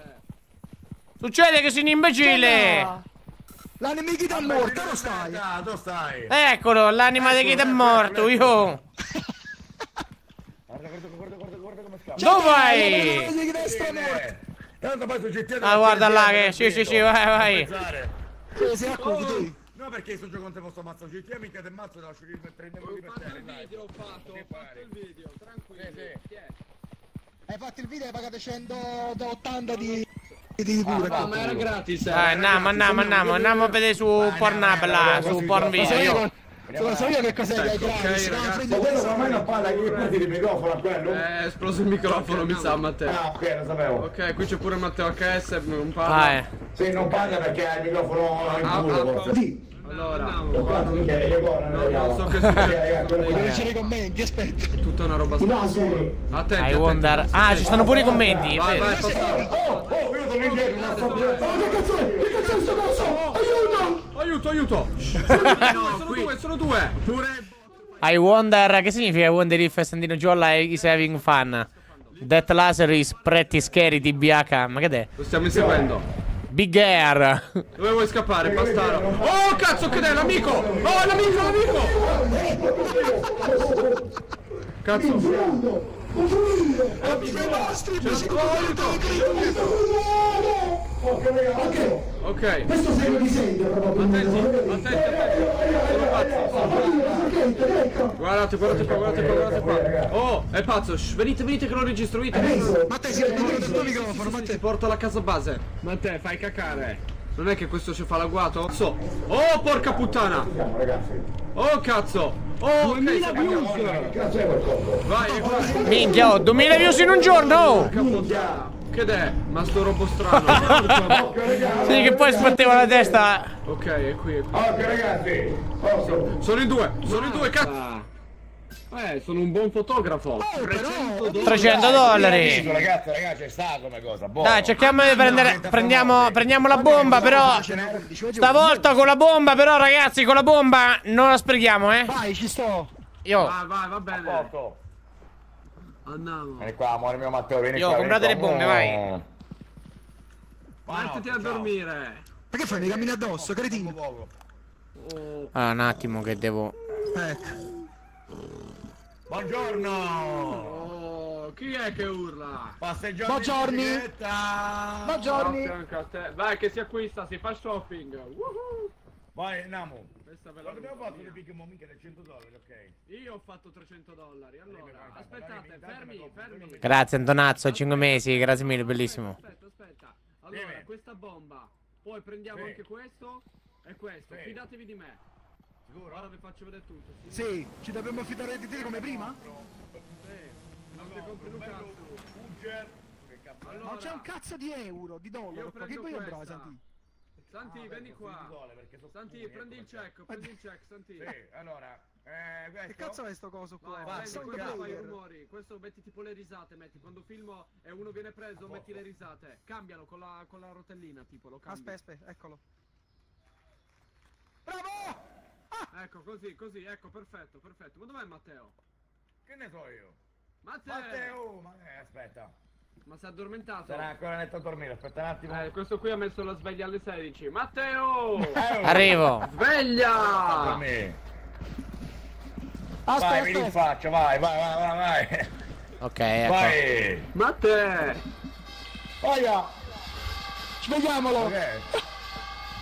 Succede che sei un imbecille. La nemichita è morta, dove stai? Dove stai? Eccolo, l'anima di chi è morto, io. Guarda, guarda, guarda, guarda. Dove vai? Eh, Tanto poi su GTA Ah, guarda là che... Sì, sì, sì, vai, vai. Tu. No, perché sto giocando te posso ammazzare GTA, mica te ammazzo, devo uscire per prendere di mettere. dai. Video ho fatto, ho fatto il video, tranquillo. Sì, sì. Hai fatto il video e hai pagato 180 di... di cura. Ah, ma era gratis. eh, Dai, era andiamo, andiamo, andiamo, andiamo a vedere su Pornhub là, su Porn Lo so io, Video. co- lo so io che cos'è che hai gratis. ok, no, ragazzi. Ma quello ormai non parla, che gli prendi il microfono a quello? È esploso il microfono, mi sa, Matteo. Ah, ok, lo sapevo. Ok, qui c'è pure Matteo HS, non parla. Vai. Sì, non parla perché ha il microfono in Ah, culo, ah, forse. Sì, Allora, Lo guardo, mica, io guardo, No, non so che Eh, succede. che- leggere i commenti, aspetta. tutta una roba strana. Attenti, I wonder... Ah, ci stanno pure i commenti, è Vai, vai. Oh, oh, io sono indietro, una storia. Aiuto, aiuto. Sono due, sono due. Pure I wonder... Che significa I wonder if Santino Giolla is having fun? That laser is pretty scary, TBH. Ma che è? lo stiamo inseguendo. Big Air. Dove vuoi scappare, bastardo? Oh, cazzo, che è l'amico? Oh, l'amico, l'amico. Cazzo. Ok. Questo segno di segno probabilmente. Guardate, guardate qua, guardate qua, guardate qua. Oh, è pazzo. Shh, venite, venite che lo registro, venite. Matteo, si vede il tuo microfono, Ti Matteo. porto alla casa base. Matteo, fai cacare. Non è che questo ci fa l'agguato? So. Oh, porca puttana. Oh, cazzo. Oh, ok. sappiamo. Cazzo è quel coso? Vai, vai. Minchia, oh, 2000 views in un giorno. Che è? Ma sto robo strano. Sì, che poi sbatteva la testa. ok, è qui, è qui. Ok ragazzi? Sono in due, sono in due, cazzo. Eh, sono un buon fotografo. Oh, 300 dollari. 300 dollari. Ragazzi, ragazzi, c'è sta come cosa. Buono. Dai, cerchiamo di prendere. Prendiamo, prendiamo la bomba, però. Stavolta con la bomba, però, ragazzi, con la bomba non la sprechiamo, eh. Vai, ci sto. Io. Vai, vai, va bene. Porto. Andiamo. Vieni qua, amore mio Matteo, vieni Io, qua. comprate vieni le qua. bombe, vai. Mettiti a dormire. Ma che fai? Mi cammini addosso, cretino? Oh, Allora, un attimo che devo. Ecco. Buongiorno. oh, chi è che urla? Fianco a te. Vai che si acquista, si fa shopping. Woohoo. Vai, andiamo. Questa ve la abbiamo fatto le picche mica da 100 dollari, ok? Io ho fatto 300 dollari. Allora, aspettate, fermi, fermi. Grazie, Antonazzo, 5 mesi, grazie mille, bellissimo. Aspetta, aspetta. Allora, questa bomba. Poi prendiamo Sì. anche questo e questo. Sì. Fidatevi di me. Sicuro? Ora vi faccio vedere tutto. Sì. Sì, ci dobbiamo fidare di te come prima? Non ti compri un cazzo. Fugger. Che cazzo è? Allora, Ma c'è un cazzo di euro, di dollaro. Che poi io bravo. Santi. Santi, Ah, vieni qua. Santi, alcuni, prendi ecco il check, prendi il check, Santi. Sì, allora, eh, questo? Che cazzo è sto coso qua? Vai, Vai, prendi Sound che questo fai rumori. Questo metti tipo le risate, metti. Quando filmo e uno viene preso, metti le risate. Cambialo con la, con la rotellina, tipo, lo cambi. Aspetta, aspetta, eccolo. Bravo! Ecco, così, così, ecco, perfetto, perfetto. Ma dov'è Matteo? Che ne so io? Matteo! Matteo, ma eh, aspetta. Ma si è addormentato? Sarà ancora netto a dormire, aspetta un attimo. Eh, questo qui ha messo la sveglia alle 16. Matteo! Arrivo. Sveglia! Aspetta, Vai, vieni in faccia, vai, vai, vai, vai, vai. Ok, ecco. Vai. Matteo! Vai. Svegliamolo! Ok.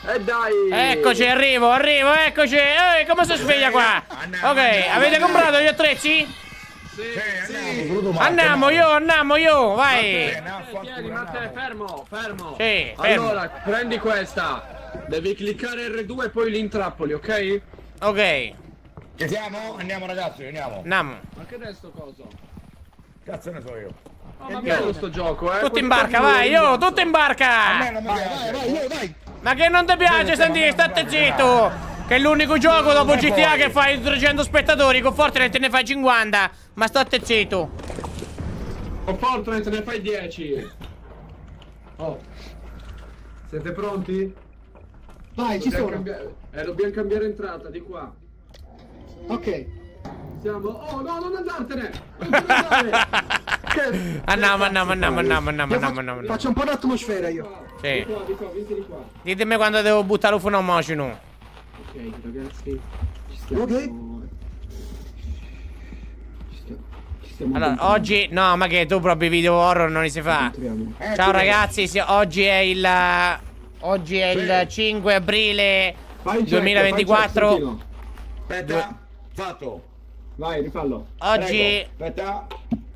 E dai! Eccoci, arrivo, arrivo, eccoci. Eh, come si sveglia qua? Ok, avete comprato gli attrezzi? Sì, Sì, sì. andiamo. Andiamo io, andiamo io, vai. Matteo, tieni, Matteo, fermo, fermo. Sì, fermo. Allora, prendi questa. Devi cliccare R2 e poi li intrappoli, ok? Ok, Ci siamo? Andiamo ragazzi, andiamo. andiamo. Ma che è sto coso? Cazzo ne so io. Oh, ma bello sto gioco, eh. Tutti in barca, vai, io, tutto in A me barca. non mi Vai, vai, vai, io, vai! Ma che non ti piace, senti, state zitto. Che è l'unico gioco dopo GTA che fai 300 spettatori, con Fortnite ne fai 50. Ma state zitto. Con Fortnite ne fai 10. Oh. Siete pronti? Vai, ci Dobbiamo sono. cambiare... Eh, dobbiamo cambiare entrata, di qua. Ok. Siamo... Oh, no, non andartene! Non andare! Che- Andiamo, andiamo, andiamo, andiamo, andiamo, andiamo, faccio, andiamo. faccio un po' d'atmosfera io. Sì. Di qua, di qua, vieni di qua. Ditemi quando devo buttare lo funomocino. Ok, ragazzi. Ci stiamo... Ok. Allora, oggi... No, ma che tu proprio i video horror non li si fa. Entriamo. Ciao ragazzi, sì, oggi è il... Oggi è il 5 aprile Fai il check, 2024. fai il check, Aspetta. Fatto. Vai, rifallo. Oggi... Aspetta.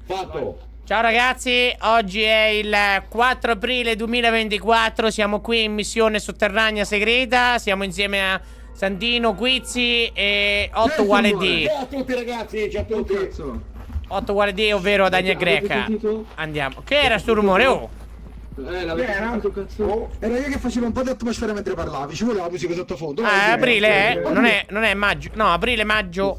Fatto. Ciao ragazzi, oggi è il 4 aprile 2024, siamo qui in missione sotterranea segreta, siamo insieme a Santino, Quizzi e 8 uguale D. Ciao a tutti ragazzi, ciao a tutti. cazzo. 8 uguale D, ovvero Daniel Avete Greca. Andiamo. Che era sto rumore? Oh! Eh, Era? Oh. Era io che facevo un po' di atmosfera mentre parlavi, ci voleva la musica sottofondo. Ah, è vai. aprile, eh? Non è, non è maggio. No, aprile, maggio,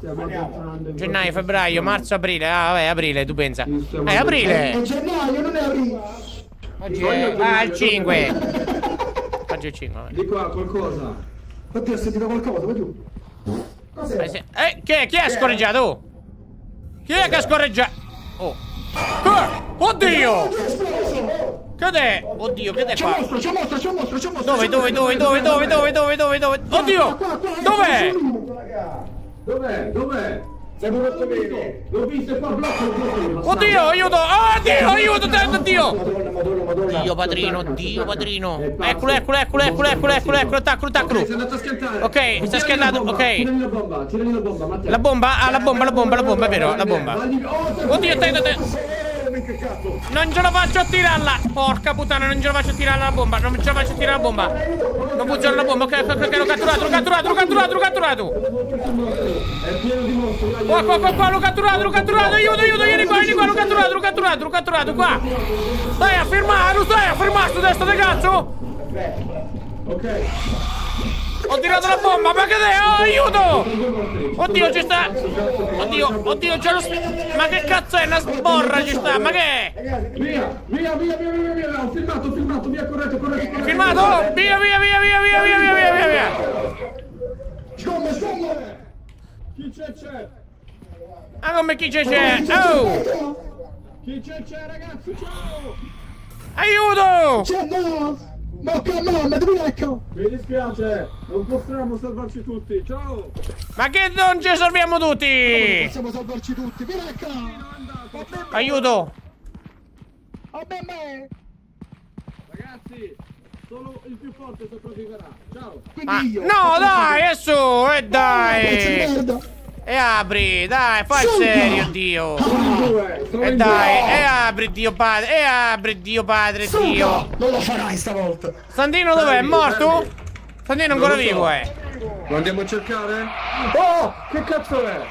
gennaio, febbraio, marzo, aprile. Ah, vabbè, aprile, tu pensa. È È aprile. gennaio, non è aprile. Oggi è... Ah, il 5. Oggi è il 5, vabbè. Di qua, qualcosa. Oddio, ho sentito qualcosa, vai giù. Eh, Cos'è? sì. Eh, chi è? Chi è scorreggiato? Chi è che ha scorreggiato? Oh. Ah, Oddio! Che è? Oddio, che è C'è qua? un mostro, c'è un mostro, c'è un mostro, c'è un mostro. Dove, c'è dove, dove, dove, dove, dove, dove, dove, dove? Oddio! Dov'è? c'è Dov'è? Dov'è? Sei venuto bene. L'ho visto, qua, blocco, blocco. Oddio, aiuto! Oh, Dio, aiuto, tanto Dio! Madonna, madonna, madonna. Dio padrino, Dio padrino. È pazzo. Eccolo, eccolo, eccolo, eccolo, eccolo, eccolo, eccolo, taccolo, Ok, sei taccolo. andato a schiantare. Ok, sta schiantando, ok. Tirali la bomba, tirali la bomba, Matteo. La bomba? Ah, la bomba, la bomba, la bomba, è vero, la bomba. Oddio, te, te, minchia cazzo. Non ce la faccio a tirarla! Porca puttana, non ce la faccio a tirare la bomba! Non ce la faccio a tirare la bomba! Non funziona la bomba! Ok, ok, ok, l'ho catturato, l'ho catturato, l'ho catturato, l'ho catturato! È pieno di mostri, Qua, qua, qua, qua, l'ho catturato, l'ho catturato! Aiuto, aiuto, vieni qua, vieni qua, l'ho catturato, l'ho catturato, l'ho catturato, qua! Stai a firmare, stai a firmare sto testa di cazzo! Ok. Ho tirato la bomba, ma che è? Oh, aiuto! Oddio, ci sta! Oddio, oddio, c'è lo sp- Ma che cazzo è? Una sborra ci sta, ma che è? Via, via, via, via, via, via, ho filmato, ho filmato, via, correte, correte, correte. Filmato? Via, via, via, via, via, via, via, via, via, via! Scomme, scomme! Chi c'è c'è? Ah, come chi c'è c'è? Oh! Chi c'è c'è, ragazzi, ciao! Aiuto! C'è no! Ma che mamma, dove ecco? Mi dispiace, non possiamo salvarci tutti, ciao! Ma che non ci salviamo tutti? Possiamo salvarci tutti, vieni ecco! Aiuto! Vabbè me! Ragazzi, solo il più forte sopravviverà, ciao! Ma Quindi io! no, dai, adesso, e di dai! E apri, dai, fai il Salva! serio, Dio! Sono E dai, due. e apri, Dio padre, e apri, Dio padre! Dio! Non lo farai stavolta! Sandino dov'è? È morto? Sandino è ancora so. vivo, eh! Lo andiamo a cercare? Oh, che cazzo è?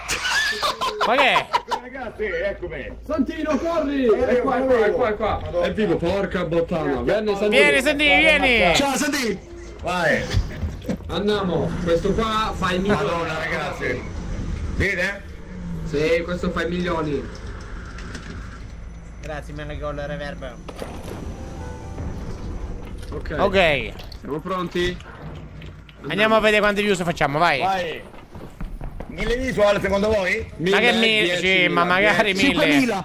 Ma che è? Ragazzi, eccomi. Santino, corri! È qua, è qua, è qua, è qua! È vivo, porca bottana! Vieni, Santino! Vieni, Sandino, vieni! Ciao, senti! Vai. Andiamo! Questo qua fa i milioni! Madonna, ragazzi. Vede? Sì, questo fa i milioni! Grazie, me ne con il reverb. Ok. Ok, Siamo pronti? andiamo a vedere quante views facciamo, vai! Vai. Mille visual secondo voi? Ma che mille? Sì, ma magari mille! 5.000!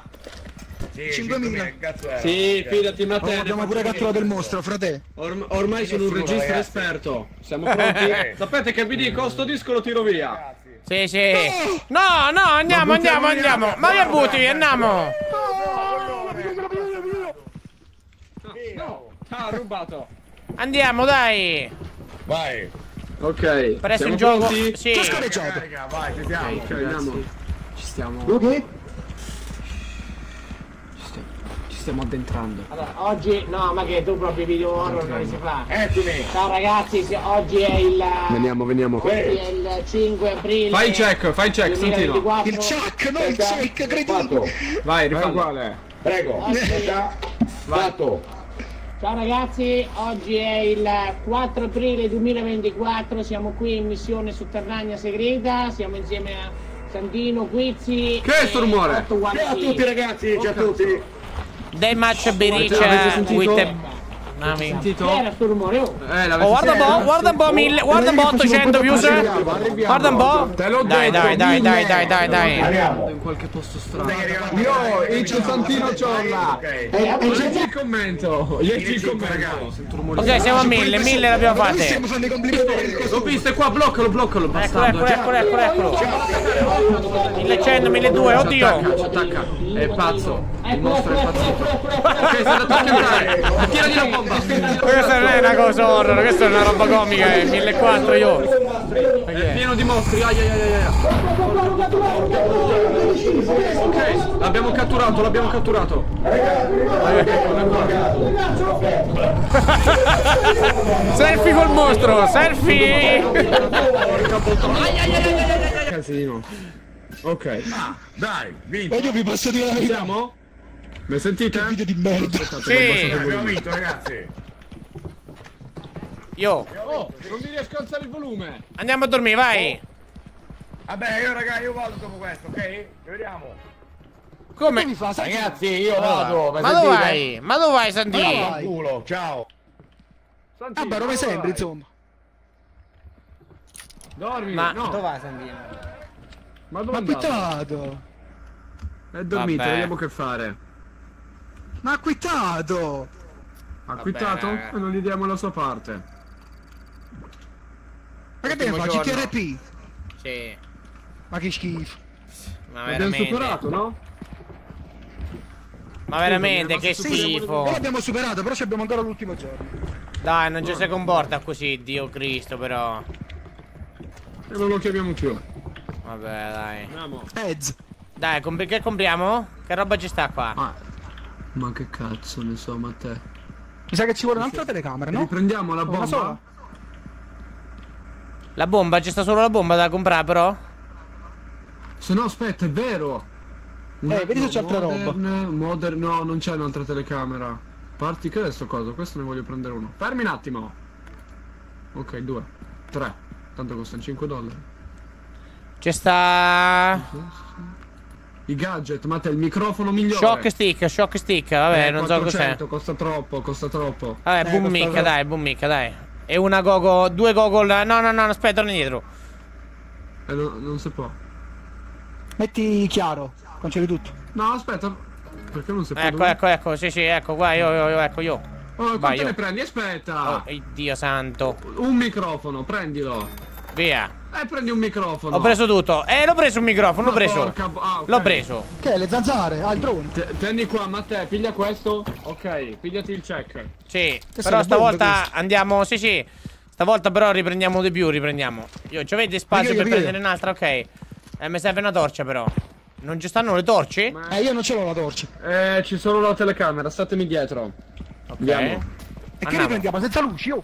Sì, 5.000. che cazzo è? Sì, fidati, Oh, Matteo. abbiamo pure catturato il mostro, frate! Orm- ormai sono un regista ragazzi. esperto. Siamo pronti? Sapete che vi dico, sto disco lo tiro via. Sì, sì! No, no, andiamo, andiamo, andiamo! Ma che butti via, andiamo! No, ah, rubato. Andiamo, dai! Vai. Ok. Per essere siamo un gioco... Sì! Ci ho scorreggiato! Raga, vai, ci siamo. Ok, andiamo. Ci stiamo, Ok? ci stiamo addentrando. Allora, oggi, no, ma che tu proprio video horror non li si fa. Eccomi. Ciao ragazzi, oggi è il... Veniamo, veniamo. Oggi è il 5 aprile. Fai il check, fai il check, Santino. 2024. Il chuck, non il check, cretino! Vai, rifai uguale. Prego. Fatto. Ciao ragazzi, oggi è il 4 aprile 2024, siamo qui in missione sotterranea segreta, siamo insieme a Santino, Quizzi Che è sto e rumore? Ciao a tutti ragazzi, ciao a tutti. They match Berisha eh, with the Nami. Sentito? Era sto rumore? Oh. Eh, Oh, guarda un po', guarda un po', mille, guarda un po', 800 views. Guarda un po'. Te l'ho Dai, detto, dai, dai, dai, dai, dai, dai. In qualche posto strano. Io, il Santino Ciorla. Ok. Leggi il commento. Leggi il commento. Sento un rumore. Ok, siamo a mille, mille l'abbiamo Noi fatte. stiamo facendo i complimenti! L'ho visto, è qua, bloccalo, bloccalo. Eccolo, bastardo. eccolo, eccolo, eccolo, eccolo. 1100, 1200, oddio. Ci attacca, è pazzo. Il Ecco, mostro ecco, è ecco, pazzo. ecco, ecco, ecco. Ok, sei andato a schiantare. Tiragli la bomba. Questa non è una cosa horror, questa è una roba comica, è 1400 io. È pieno di mostri. Ai ai ai ai. Ok, l'abbiamo catturato, l'abbiamo catturato. Selfie col mostro, selfie. Porca bottona. Ai ai ai ai ai. Casino. Ok. Dai, vinto. E io vi posso dire la verità! Siamo? Mi sentite? Video di merda! Sì. Abbiamo vinto ragazzi. Io, Oh, non mi riesco a alzare il volume. andiamo a dormire, vai. Vabbè, io raga, io vado dopo questo, ok? Ci vediamo. Che Come? mi fa? Ragazzi, io vado. Ma dove vai? Ma dove vai, Ma Sandì? dove Culo, ciao. Santino, Vabbè, come sempre, insomma. Dormi, Ma no. dove vai, Sandino? Ma dove Ma è andato? È dormito, Vabbè. vediamo che fare. Ma acquittato! Acquittato? raga. E non gli diamo la sua parte. Ma che Ultimo fare? GTRP? Sì, Ma che schifo! ma L'abbiamo veramente. superato, no? Ma veramente, che Noi schifo. l'abbiamo superato, però ci abbiamo ancora l'ultimo giorno. Dai, non ci si comporta così, Dio Cristo, però. E non lo chiamiamo più. Vabbè, dai. Andiamo. Pez! Dai, compri- che compriamo? Che roba ci sta qua? Ma... Ma che cazzo ne so, Matteo. Mi sa che ci vuole un'altra telecamera, no? Riprendiamo la Una bomba? sola? La bomba, ci sta solo la bomba da comprare, però? Se no, aspetta, è vero. Un Eh, vedi se c'è altra modern, Modern, no, non c'è un'altra telecamera. Parti che è sto coso, questo ne voglio prendere uno. Fermi un attimo. Ok, due. Tre. Tanto costano 5 dollari. Ci sta... I gadget, ma te il microfono migliore. Shock stick, shock stick, vabbè, Eh, non so cos'è. 400, costa troppo, costa troppo. Vabbè, Eh, boom mica, troppo. dai, boom mica, dai. E una gogo, due gogol. No, no, no, aspetta, torna indietro. Eh, no- non si può. Metti chiaro, cancelli tutto. No, aspetta. Perché non si può? Ecco, Dove- ecco, ecco, sì, sì, ecco, qua, io, io, io, ecco, io. Oh, quanto Vai, io. ne prendi? Aspetta. Oh, Dio santo. Un microfono, prendilo. Via. Eh, prendi un microfono. Ho preso tutto. Eh, l'ho preso un microfono, l'ho preso. porca ah, ok. L'ho preso. Che? Le zanzare? Il drone. Tieni qua, Matteo, piglia questo. Ok, pigliati il check. Sì, Queste però stavolta andiamo, sì, sì. Stavolta però riprendiamo di più, riprendiamo. Io, ci avete spazio Pigliate, per pigliate. prendere un'altra, ok. Eh, mi serve una torcia però. Non ci stanno le torce? Ma- Eh, io non ce l'ho la torcia. Eh, ci sono la telecamera, statemi dietro. Ok. Andiamo. E che Andiamo. riprendiamo? Senza luci, oh.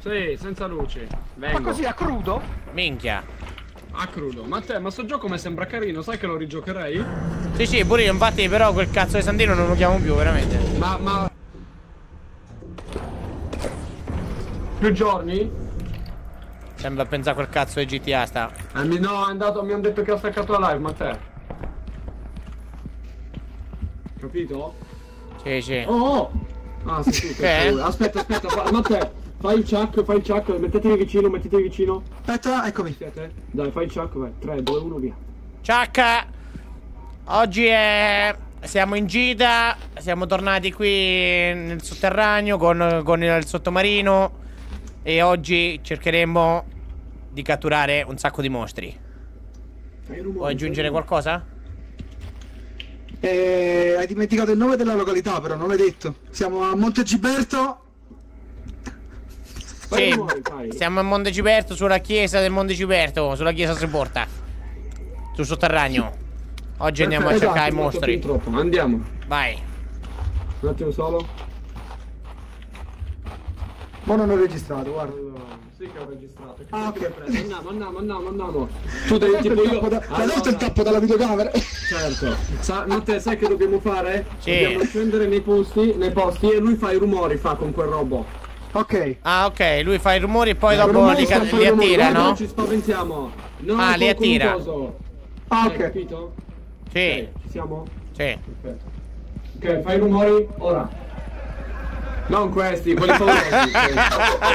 Sì, senza luci. Ma Vengo. così a crudo? Minchia. A crudo. Matteo, ma sto gioco mi sembra carino, sai che lo rigiocherei? Sì, sì, pure io, infatti, però quel cazzo di Sandino non lo chiamo più, veramente. Ma, ma... Più giorni? Sembra pensare a quel cazzo di GTA sta. Eh, mi, no, è andato, mi hanno detto che ha staccato la live, Matteo. Capito? Sì, sì. Oh, oh! Ah, sì, sì, Che è? Aspetta, aspetta, fa... Matteo, fai il chuck, fai il chuck, mettetevi vicino, mettetevi vicino. Aspetta, eccomi. Siete? Dai, fai il chuck, vai. 3, 2, 1, via. Ciacca! Oggi è... Siamo in gita, siamo tornati qui nel sotterraneo con, con il sottomarino e oggi cercheremo di catturare un sacco di mostri. Vuoi aggiungere qualcosa? Eh, hai dimenticato il nome della località, però non l'hai detto. Siamo a Monte Giberto. Sì, fai. siamo a Monte Ciperto, sulla chiesa del Monte Ciperto, sulla chiesa si porta. Sul sotterraneo. Oggi andiamo a Perfetto, cercare i esatto, mostri. fin troppo. Andiamo. Vai. Un attimo solo. Ma non ho registrato, guarda. Sì che ho registrato. Che Ah, ok. Andiamo, andiamo, andiamo, andiamo. Tu devi tipo io. tolto Allora, il tappo dalla videocamera. Certo. Sa, Matteo, sai che dobbiamo fare? Sì. Dobbiamo scendere nei posti, nei posti e lui fa i rumori, fa con quel robot. Ok. Ah, ok, lui fa i rumori e poi dopo Rumori li, li attira, no? Non ci spaventiamo. No, Ah, li attira. Ah, Hai ok. capito? Sì, Ok, ci siamo? sì. Perfetto. Ok, fai i rumori, ora. Non questi, quelli ok. ci,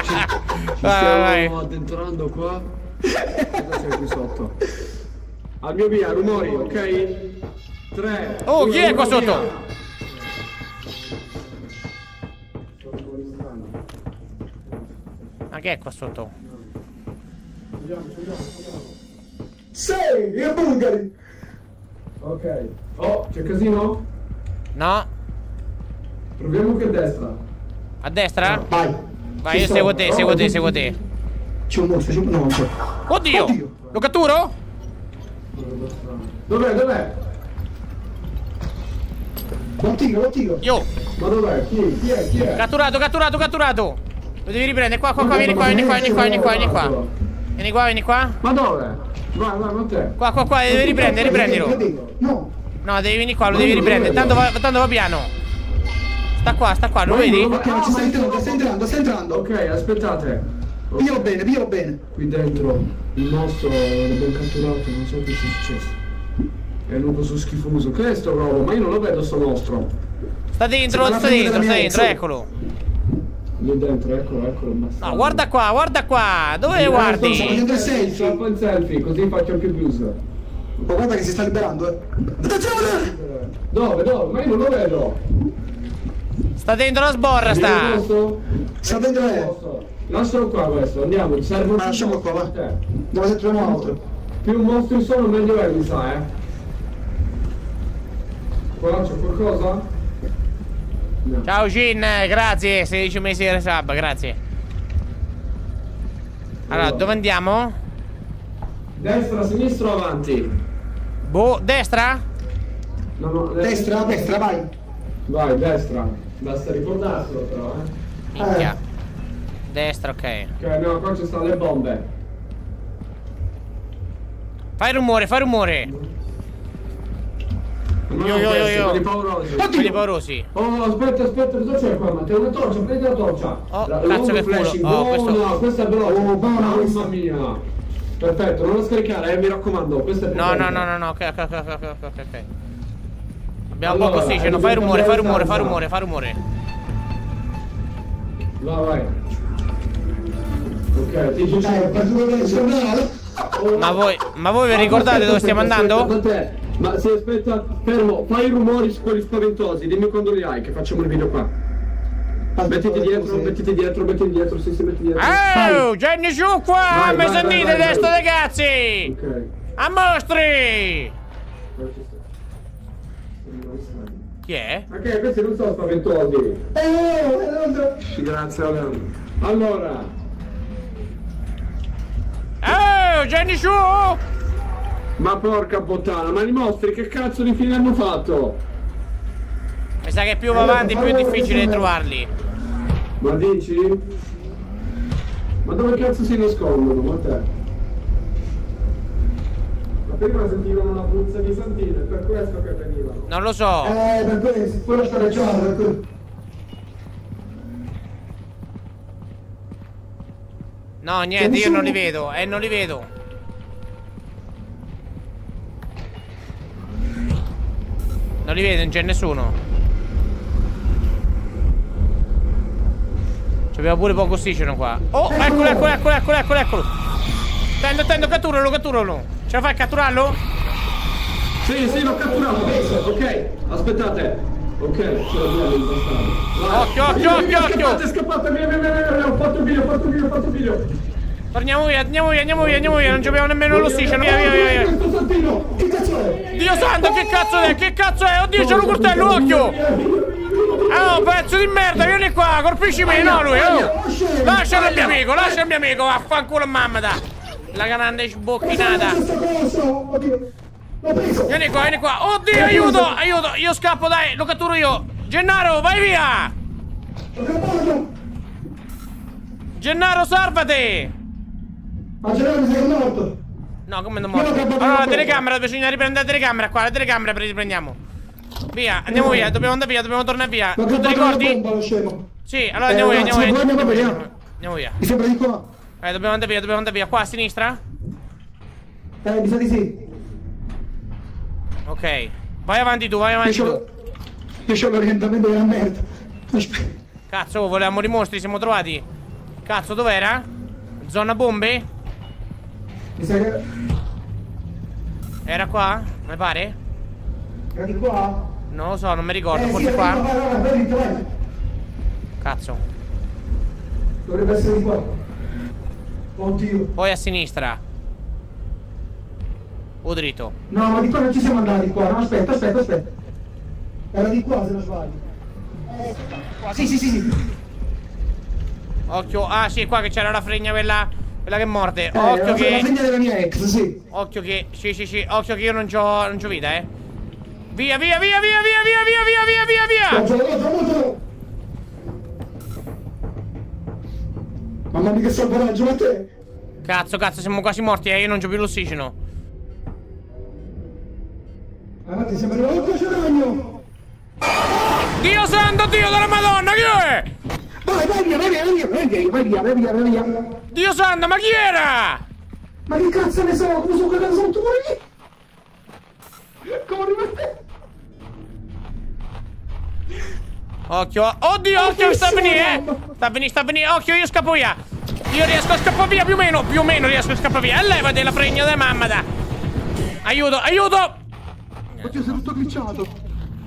ci Vai, vai, stiamo addentrando qua. Cosa c'è qui sotto? Al mio via, rumori, ok? Tre. Oh, due, chi è qua sotto? via. Che è qua sotto? Sei, i bulgari. Ok. Oh, c'è casino? No? Proviamo che destra. A destra? Vai. Vai, io seguo te, seguo te, seguo te. C'è un mostro, c'è un... No, c'è. Oddio! Oddio. Lo catturo? Dov'è, dov'è? Lo tiro, lo tiro. Io! Ma dov'è? Chi? Chi è? Chi è? Catturato, catturato, catturato! Lo devi riprendere, qua, qua, qua, vieni qua, vieni qua, vieni qua, vieni qua, vieni qua. Vieni qua, vieni qua. Ma dove? Vai, vai, Matteo. Qua, qua, qua, devi riprendere, riprendilo. No. No, devi venire qua, lo devi riprendere. Tanto va, tanto va piano. Sta qua, sta qua, lo vedi? Ok, ci sta entrando, sta entrando, sta entrando. Ok, aspettate. Piglialo bene, piglialo bene. Qui dentro il nostro l'abbiamo catturato, non so che sia successo. È un coso schifoso. Che è sto robo? Ma io non lo vedo sto mostro. Sta dentro, sta dentro, sta dentro, eccolo. Lì dentro, eccolo, eccolo. bastardo. No, guarda qua, guarda qua. Dove Eh, Sto guardi? facendo il Selfie, selfie. Fa il selfie, così faccio più views. Oh, guarda che si sta liberando, eh. Attenzione! Dove, dove? Ma io non lo vedo. Sta dentro la sborra, sta. Sta dentro eh. Posto. Lascialo qua questo, andiamo, serve un Ah, lasciamo qua, va. Te. Andiamo se troviamo un altro. Più mostri sono meglio è, mi sa, eh. Qua c'è qualcosa? No. Ciao Gin, grazie, 16 mesi di sub, grazie. Allora, dove andiamo? Destra, sinistra o avanti? Boh, destra? No, no, Destra, destra, vai. Vai, destra. Basta ricordarselo però, eh. Minchia. Destra, ok. Ok, no, qua ci stanno le bombe. Fai rumore, fai rumore. No, Io, io, io, questi, io. quelli paurosi. Quelli paurosi. Oh, aspetta, aspetta, cosa c'è qua? Matteo? Una torcia, prendi la torcia. Oh, la, cazzo che flashing. Oh, buona, questo- questa è veloce. Oh, mamma mia. Perfetto, non la scaricare, eh, mi raccomando. Questa è No, no, potente. no, no, no, ok, ok, ok, ok, ok, ok. Abbiamo Allora, poco ossigeno, eh, fai rumore, fai rumore, fai rumore, fai rumore. Vai, vai. Ok, ti dicevo, per due del giornale. Ma voi, ma voi vi ricordate dove stiamo andando? Ma sì, aspetta, fermo, fai i rumori quelli spaventosi, dimmi quando li hai, che facciamo il video qua. Mettiti dietro, mettiti dietro, mettiti dietro, sì, sì, metti dietro. Oh, Jenny su qua, Vai, mi vai, sentite adesso vai. ragazzi? Ok. A mostri! Chi è? Ok, questi non sono spaventosi. Sì, Grazie, Leandro. Allora, Oh, Jenny su! Ma porca puttana, ma li mostri che cazzo di fine hanno fatto? Mi sa che più va avanti più è difficile trovarli. Ma dici? Ma dove cazzo si nascondono, ma te? Ma prima sentivano una puzza di santine, è per questo che venivano. Non lo so. Eh, per questo, quello sta leggendo. No, niente, io non li vedo, eh, non li vedo. Non li vedo, non c'è nessuno. Ci abbiamo pure poco ossigeno qua. Oh, eccolo, eccolo, eccolo, eccolo, eccolo, eccolo. Tendo, tendo, catturalo, catturalo. Ce la fai a catturarlo? Sì, sì, l'ho catturato. Ok, aspettate. Ok, ce l'abbiamo impostato. Occhio, occhio, via, occhio, Scappate, scappate, via, via, via, via, ho fatto il video, ho fatto il video, ho fatto il video. Torniamo via, andiamo via, andiamo via, andiamo via. Non ci abbiamo nemmeno l'ossigeno. Via, via, via, via. Che cazzo è? Dio santo, che cazzo è? Che cazzo è? Oddio, c'è un coltello, occhio! Oh, pezzo di merda, vieni qua, colpisci me, no lui, oh! Lascialo il mio amico, lascia il mio amico, vaffanculo mamma da! La grande sbocchinata! Vieni qua, vieni qua! Oddio, aiuto, aiuto! Io scappo, dai, lo catturo io! Gennaro, vai via! Gennaro, salvati! Ma Gerardo sei morto. No, come non morto? Allora, la telecamera, bisogna riprendere la telecamera qua, la telecamera pre- riprendiamo. Via, andiamo via, dobbiamo andare via, dobbiamo tornare via. Ma Tu ti ricordi? scemo. Sì, allora andiamo Eh, via, andiamo via. Andiamo via. andiamo via. Mi sembra di qua. Eh, dobbiamo andare via, dobbiamo andare via. Qua a sinistra? Eh, mi sa di sì. Ok. Vai avanti tu, vai avanti tu. io c'ho l'orientamento della merda. Aspetta. Cazzo, volevamo i mostri, siamo trovati. Cazzo, dov'era? Zona bombe? Mi sa che Era qua? Mi pare? era di qua. Non lo so, non mi ricordo, Eh, forse sì, qua? Vai, vai, vai, vai. Cazzo. Dovrebbe essere di qua. Oddio. Poi a sinistra. O dritto. No, ma di qua non ci siamo andati qua. No, aspetta, aspetta, aspetta. Era di qua se non sbaglio. Eh, qua. Sì, sì, sì, sì. Occhio. Ah, sì, qua che c'era la fregna quella. Quella che morde. Eh, Occhio la, la che. figlia della mia ex, sì. Occhio che. Sì, sì, sì. Occhio che io non c'ho. Non c'ho vita, eh. Via, via, via, via, via, via, via, via, via, via. Mamma mia che salvataggio, ma te. Cazzo, cazzo, siamo quasi morti, eh. Io non c'ho più l'ossigeno. Avanti, siamo arrivati. Occhio, c'è ragno. Dio santo, Dio della Madonna, chi è? Vai, vai via, vai via, vai via, vai via, vai via, vai via, vai via. Dio santo, ma chi era? Ma che cazzo ne so, come sono quelle sono lì? Come rimane? Occhio, oddio, occhio, sta a venire, eh. Sta a venire, sta a venire, occhio, io scappo via. Io riesco a scappare via, più o meno, più o meno riesco a scappare via. E levati la fregna di mamma, da. Aiuto, aiuto. Oddio, sei tutto glitchato.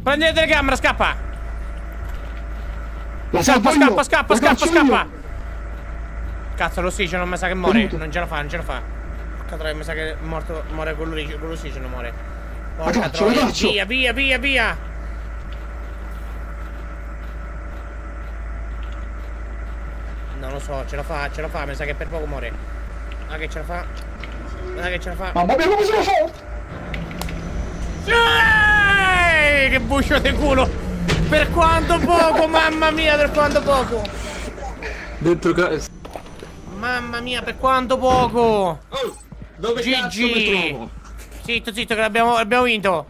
Prendi la telecamera, scappa. La Scappa, scappa, scappa, la scappa, scappa. Cazzo, l'ossigeno mi sa che muore. Non ce la fa, non ce la fa. Porca mi sa che è morto, muore con l'ossigeno, muore. Porca la troia, via, via, via, via. Non lo so, ce la fa, ce la fa, mi sa che per poco muore. Ma che ce la fa? Ma che ce la fa? Mamma mia, come sono forte! Eeeh, che buscio di culo! Per quanto poco, mamma mia, per quanto poco! Dentro ca... Mamma mia, per quanto poco! Oh, dove cazzo mi GG! trovo? Zitto, zitto, che l'abbiamo abbiamo vinto!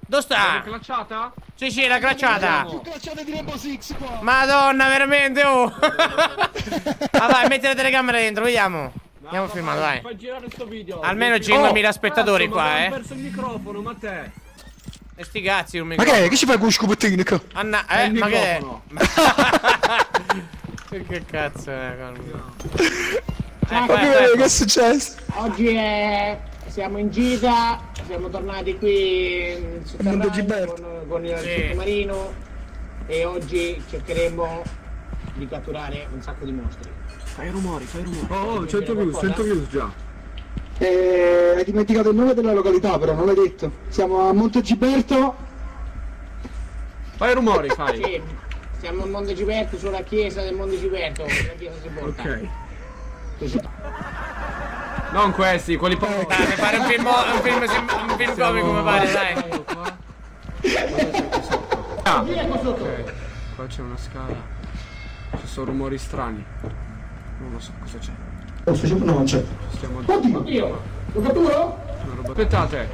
Dove sta? Clacciata? Sì, sì, la cracciata. Più cracciate di Rainbow Six qua. Madonna, veramente, oh. ah, vai, metti la telecamera dentro, vediamo. Andiamo vai. Girare sto video. Almeno Oh, 5.000 spettatori cazzo, qua, eh. perso il microfono, ma te. E sti cazzi, un Ma microfono. che è? Che ci fai con scopettino? Anna, È eh, il ma che è? microfono. che cazzo è? Ciao, Ecco, Ma che, che è successo? Oggi è... siamo in gita, siamo tornati qui sotterraneo Giberto. con, con il Sì. sottomarino e oggi cercheremo di catturare un sacco di mostri. Fai rumori, fai rumori. Oh, oh, 100 views, 100 views già. Eh, hai dimenticato il nome della località, però non l'hai detto. Siamo a Monte Giberto. Fai rumori, fai. Sì, siamo in Monte Giberto, sulla chiesa del Monte Giberto, la chiesa sepolta. Ok. Così. Non questi, quelli pochi. Dai, mi pare un film, un film, un film comico, come pare, dai. Ah, ok. Qua c'è una scala. Ci sono rumori strani. Non lo so cosa c'è. No, non c'è. Stiamo Ottimo. Io, lo catturo? Aspettate.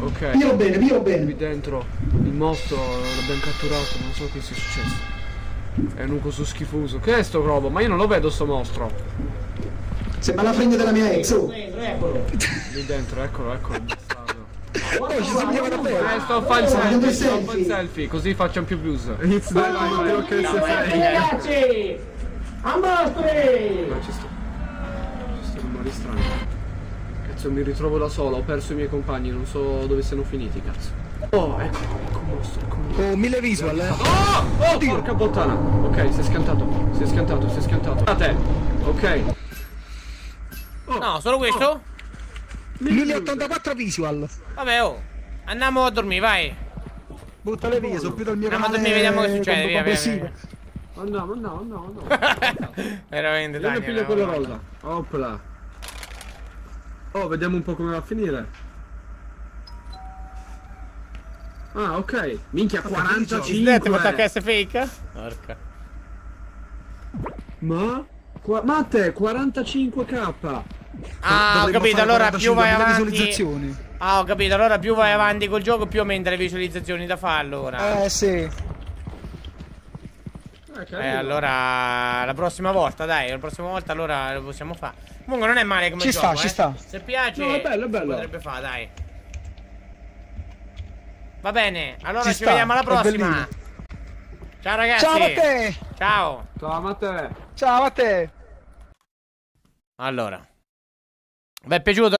Ok. Io bene, io Qui bene. dentro il mostro l'abbiamo catturato, non so che sia successo. È un coso schifoso. Che è sto robo? Ma io non lo vedo sto mostro. Sembra la fregna della mia ex. Oh. Dentro, eccolo. Lì dentro, eccolo, eccolo. Oh, ci somigliava davvero. Eh, sto a fare il selfie, sto a fare il selfie. così facciamo più views. It's the Ragazzi, a mostri! Ma ci sto. Rumori strani. Cazzo, mi ritrovo da solo, ho perso i miei compagni, non so dove siano finiti, cazzo. Oh, ecco, ecco un mostro, ecco un mostro. Oh, mille visual, eh. Oh! Oh, porca puttana! Ok, si è scantato, si è scantato, si è scantato. A te! Ok. No, solo questo? 1084 visual. Vabbè, oh. Andiamo a dormire, vai. Buttale via, sono più dal mio Andiamo a dormire, vediamo che succede. Via, via, via. Andiamo, andiamo, andiamo, andiamo. Veramente, Io dai. ne piglio quello rosa. Opla. Oh, vediamo un po' come va a finire. Ah, ok. Minchia, Senti, ma 45. attacca essere fake? Porca. Ma? Qua- ma a te, 45k. Ah, ho Dovremmo capito, fare allora più vai 45.000 avanti. visualizzazioni. Ah, ho capito, allora più vai avanti col gioco, più aumenta le visualizzazioni da fare allora. Eh, sì. Eh, allora la prossima volta, dai, la prossima volta allora lo possiamo fare. Comunque non è male come Ci gioco, sta, eh. ci sta. Se piace, No, è bello, è bello. potrebbe fare, dai. Va bene, allora Ci ci, sta, vediamo alla prossima. Ciao ragazzi. Ciao a te. Ciao. Ciao, ma te. Ciao a te. Allora. Vi è piaciuto?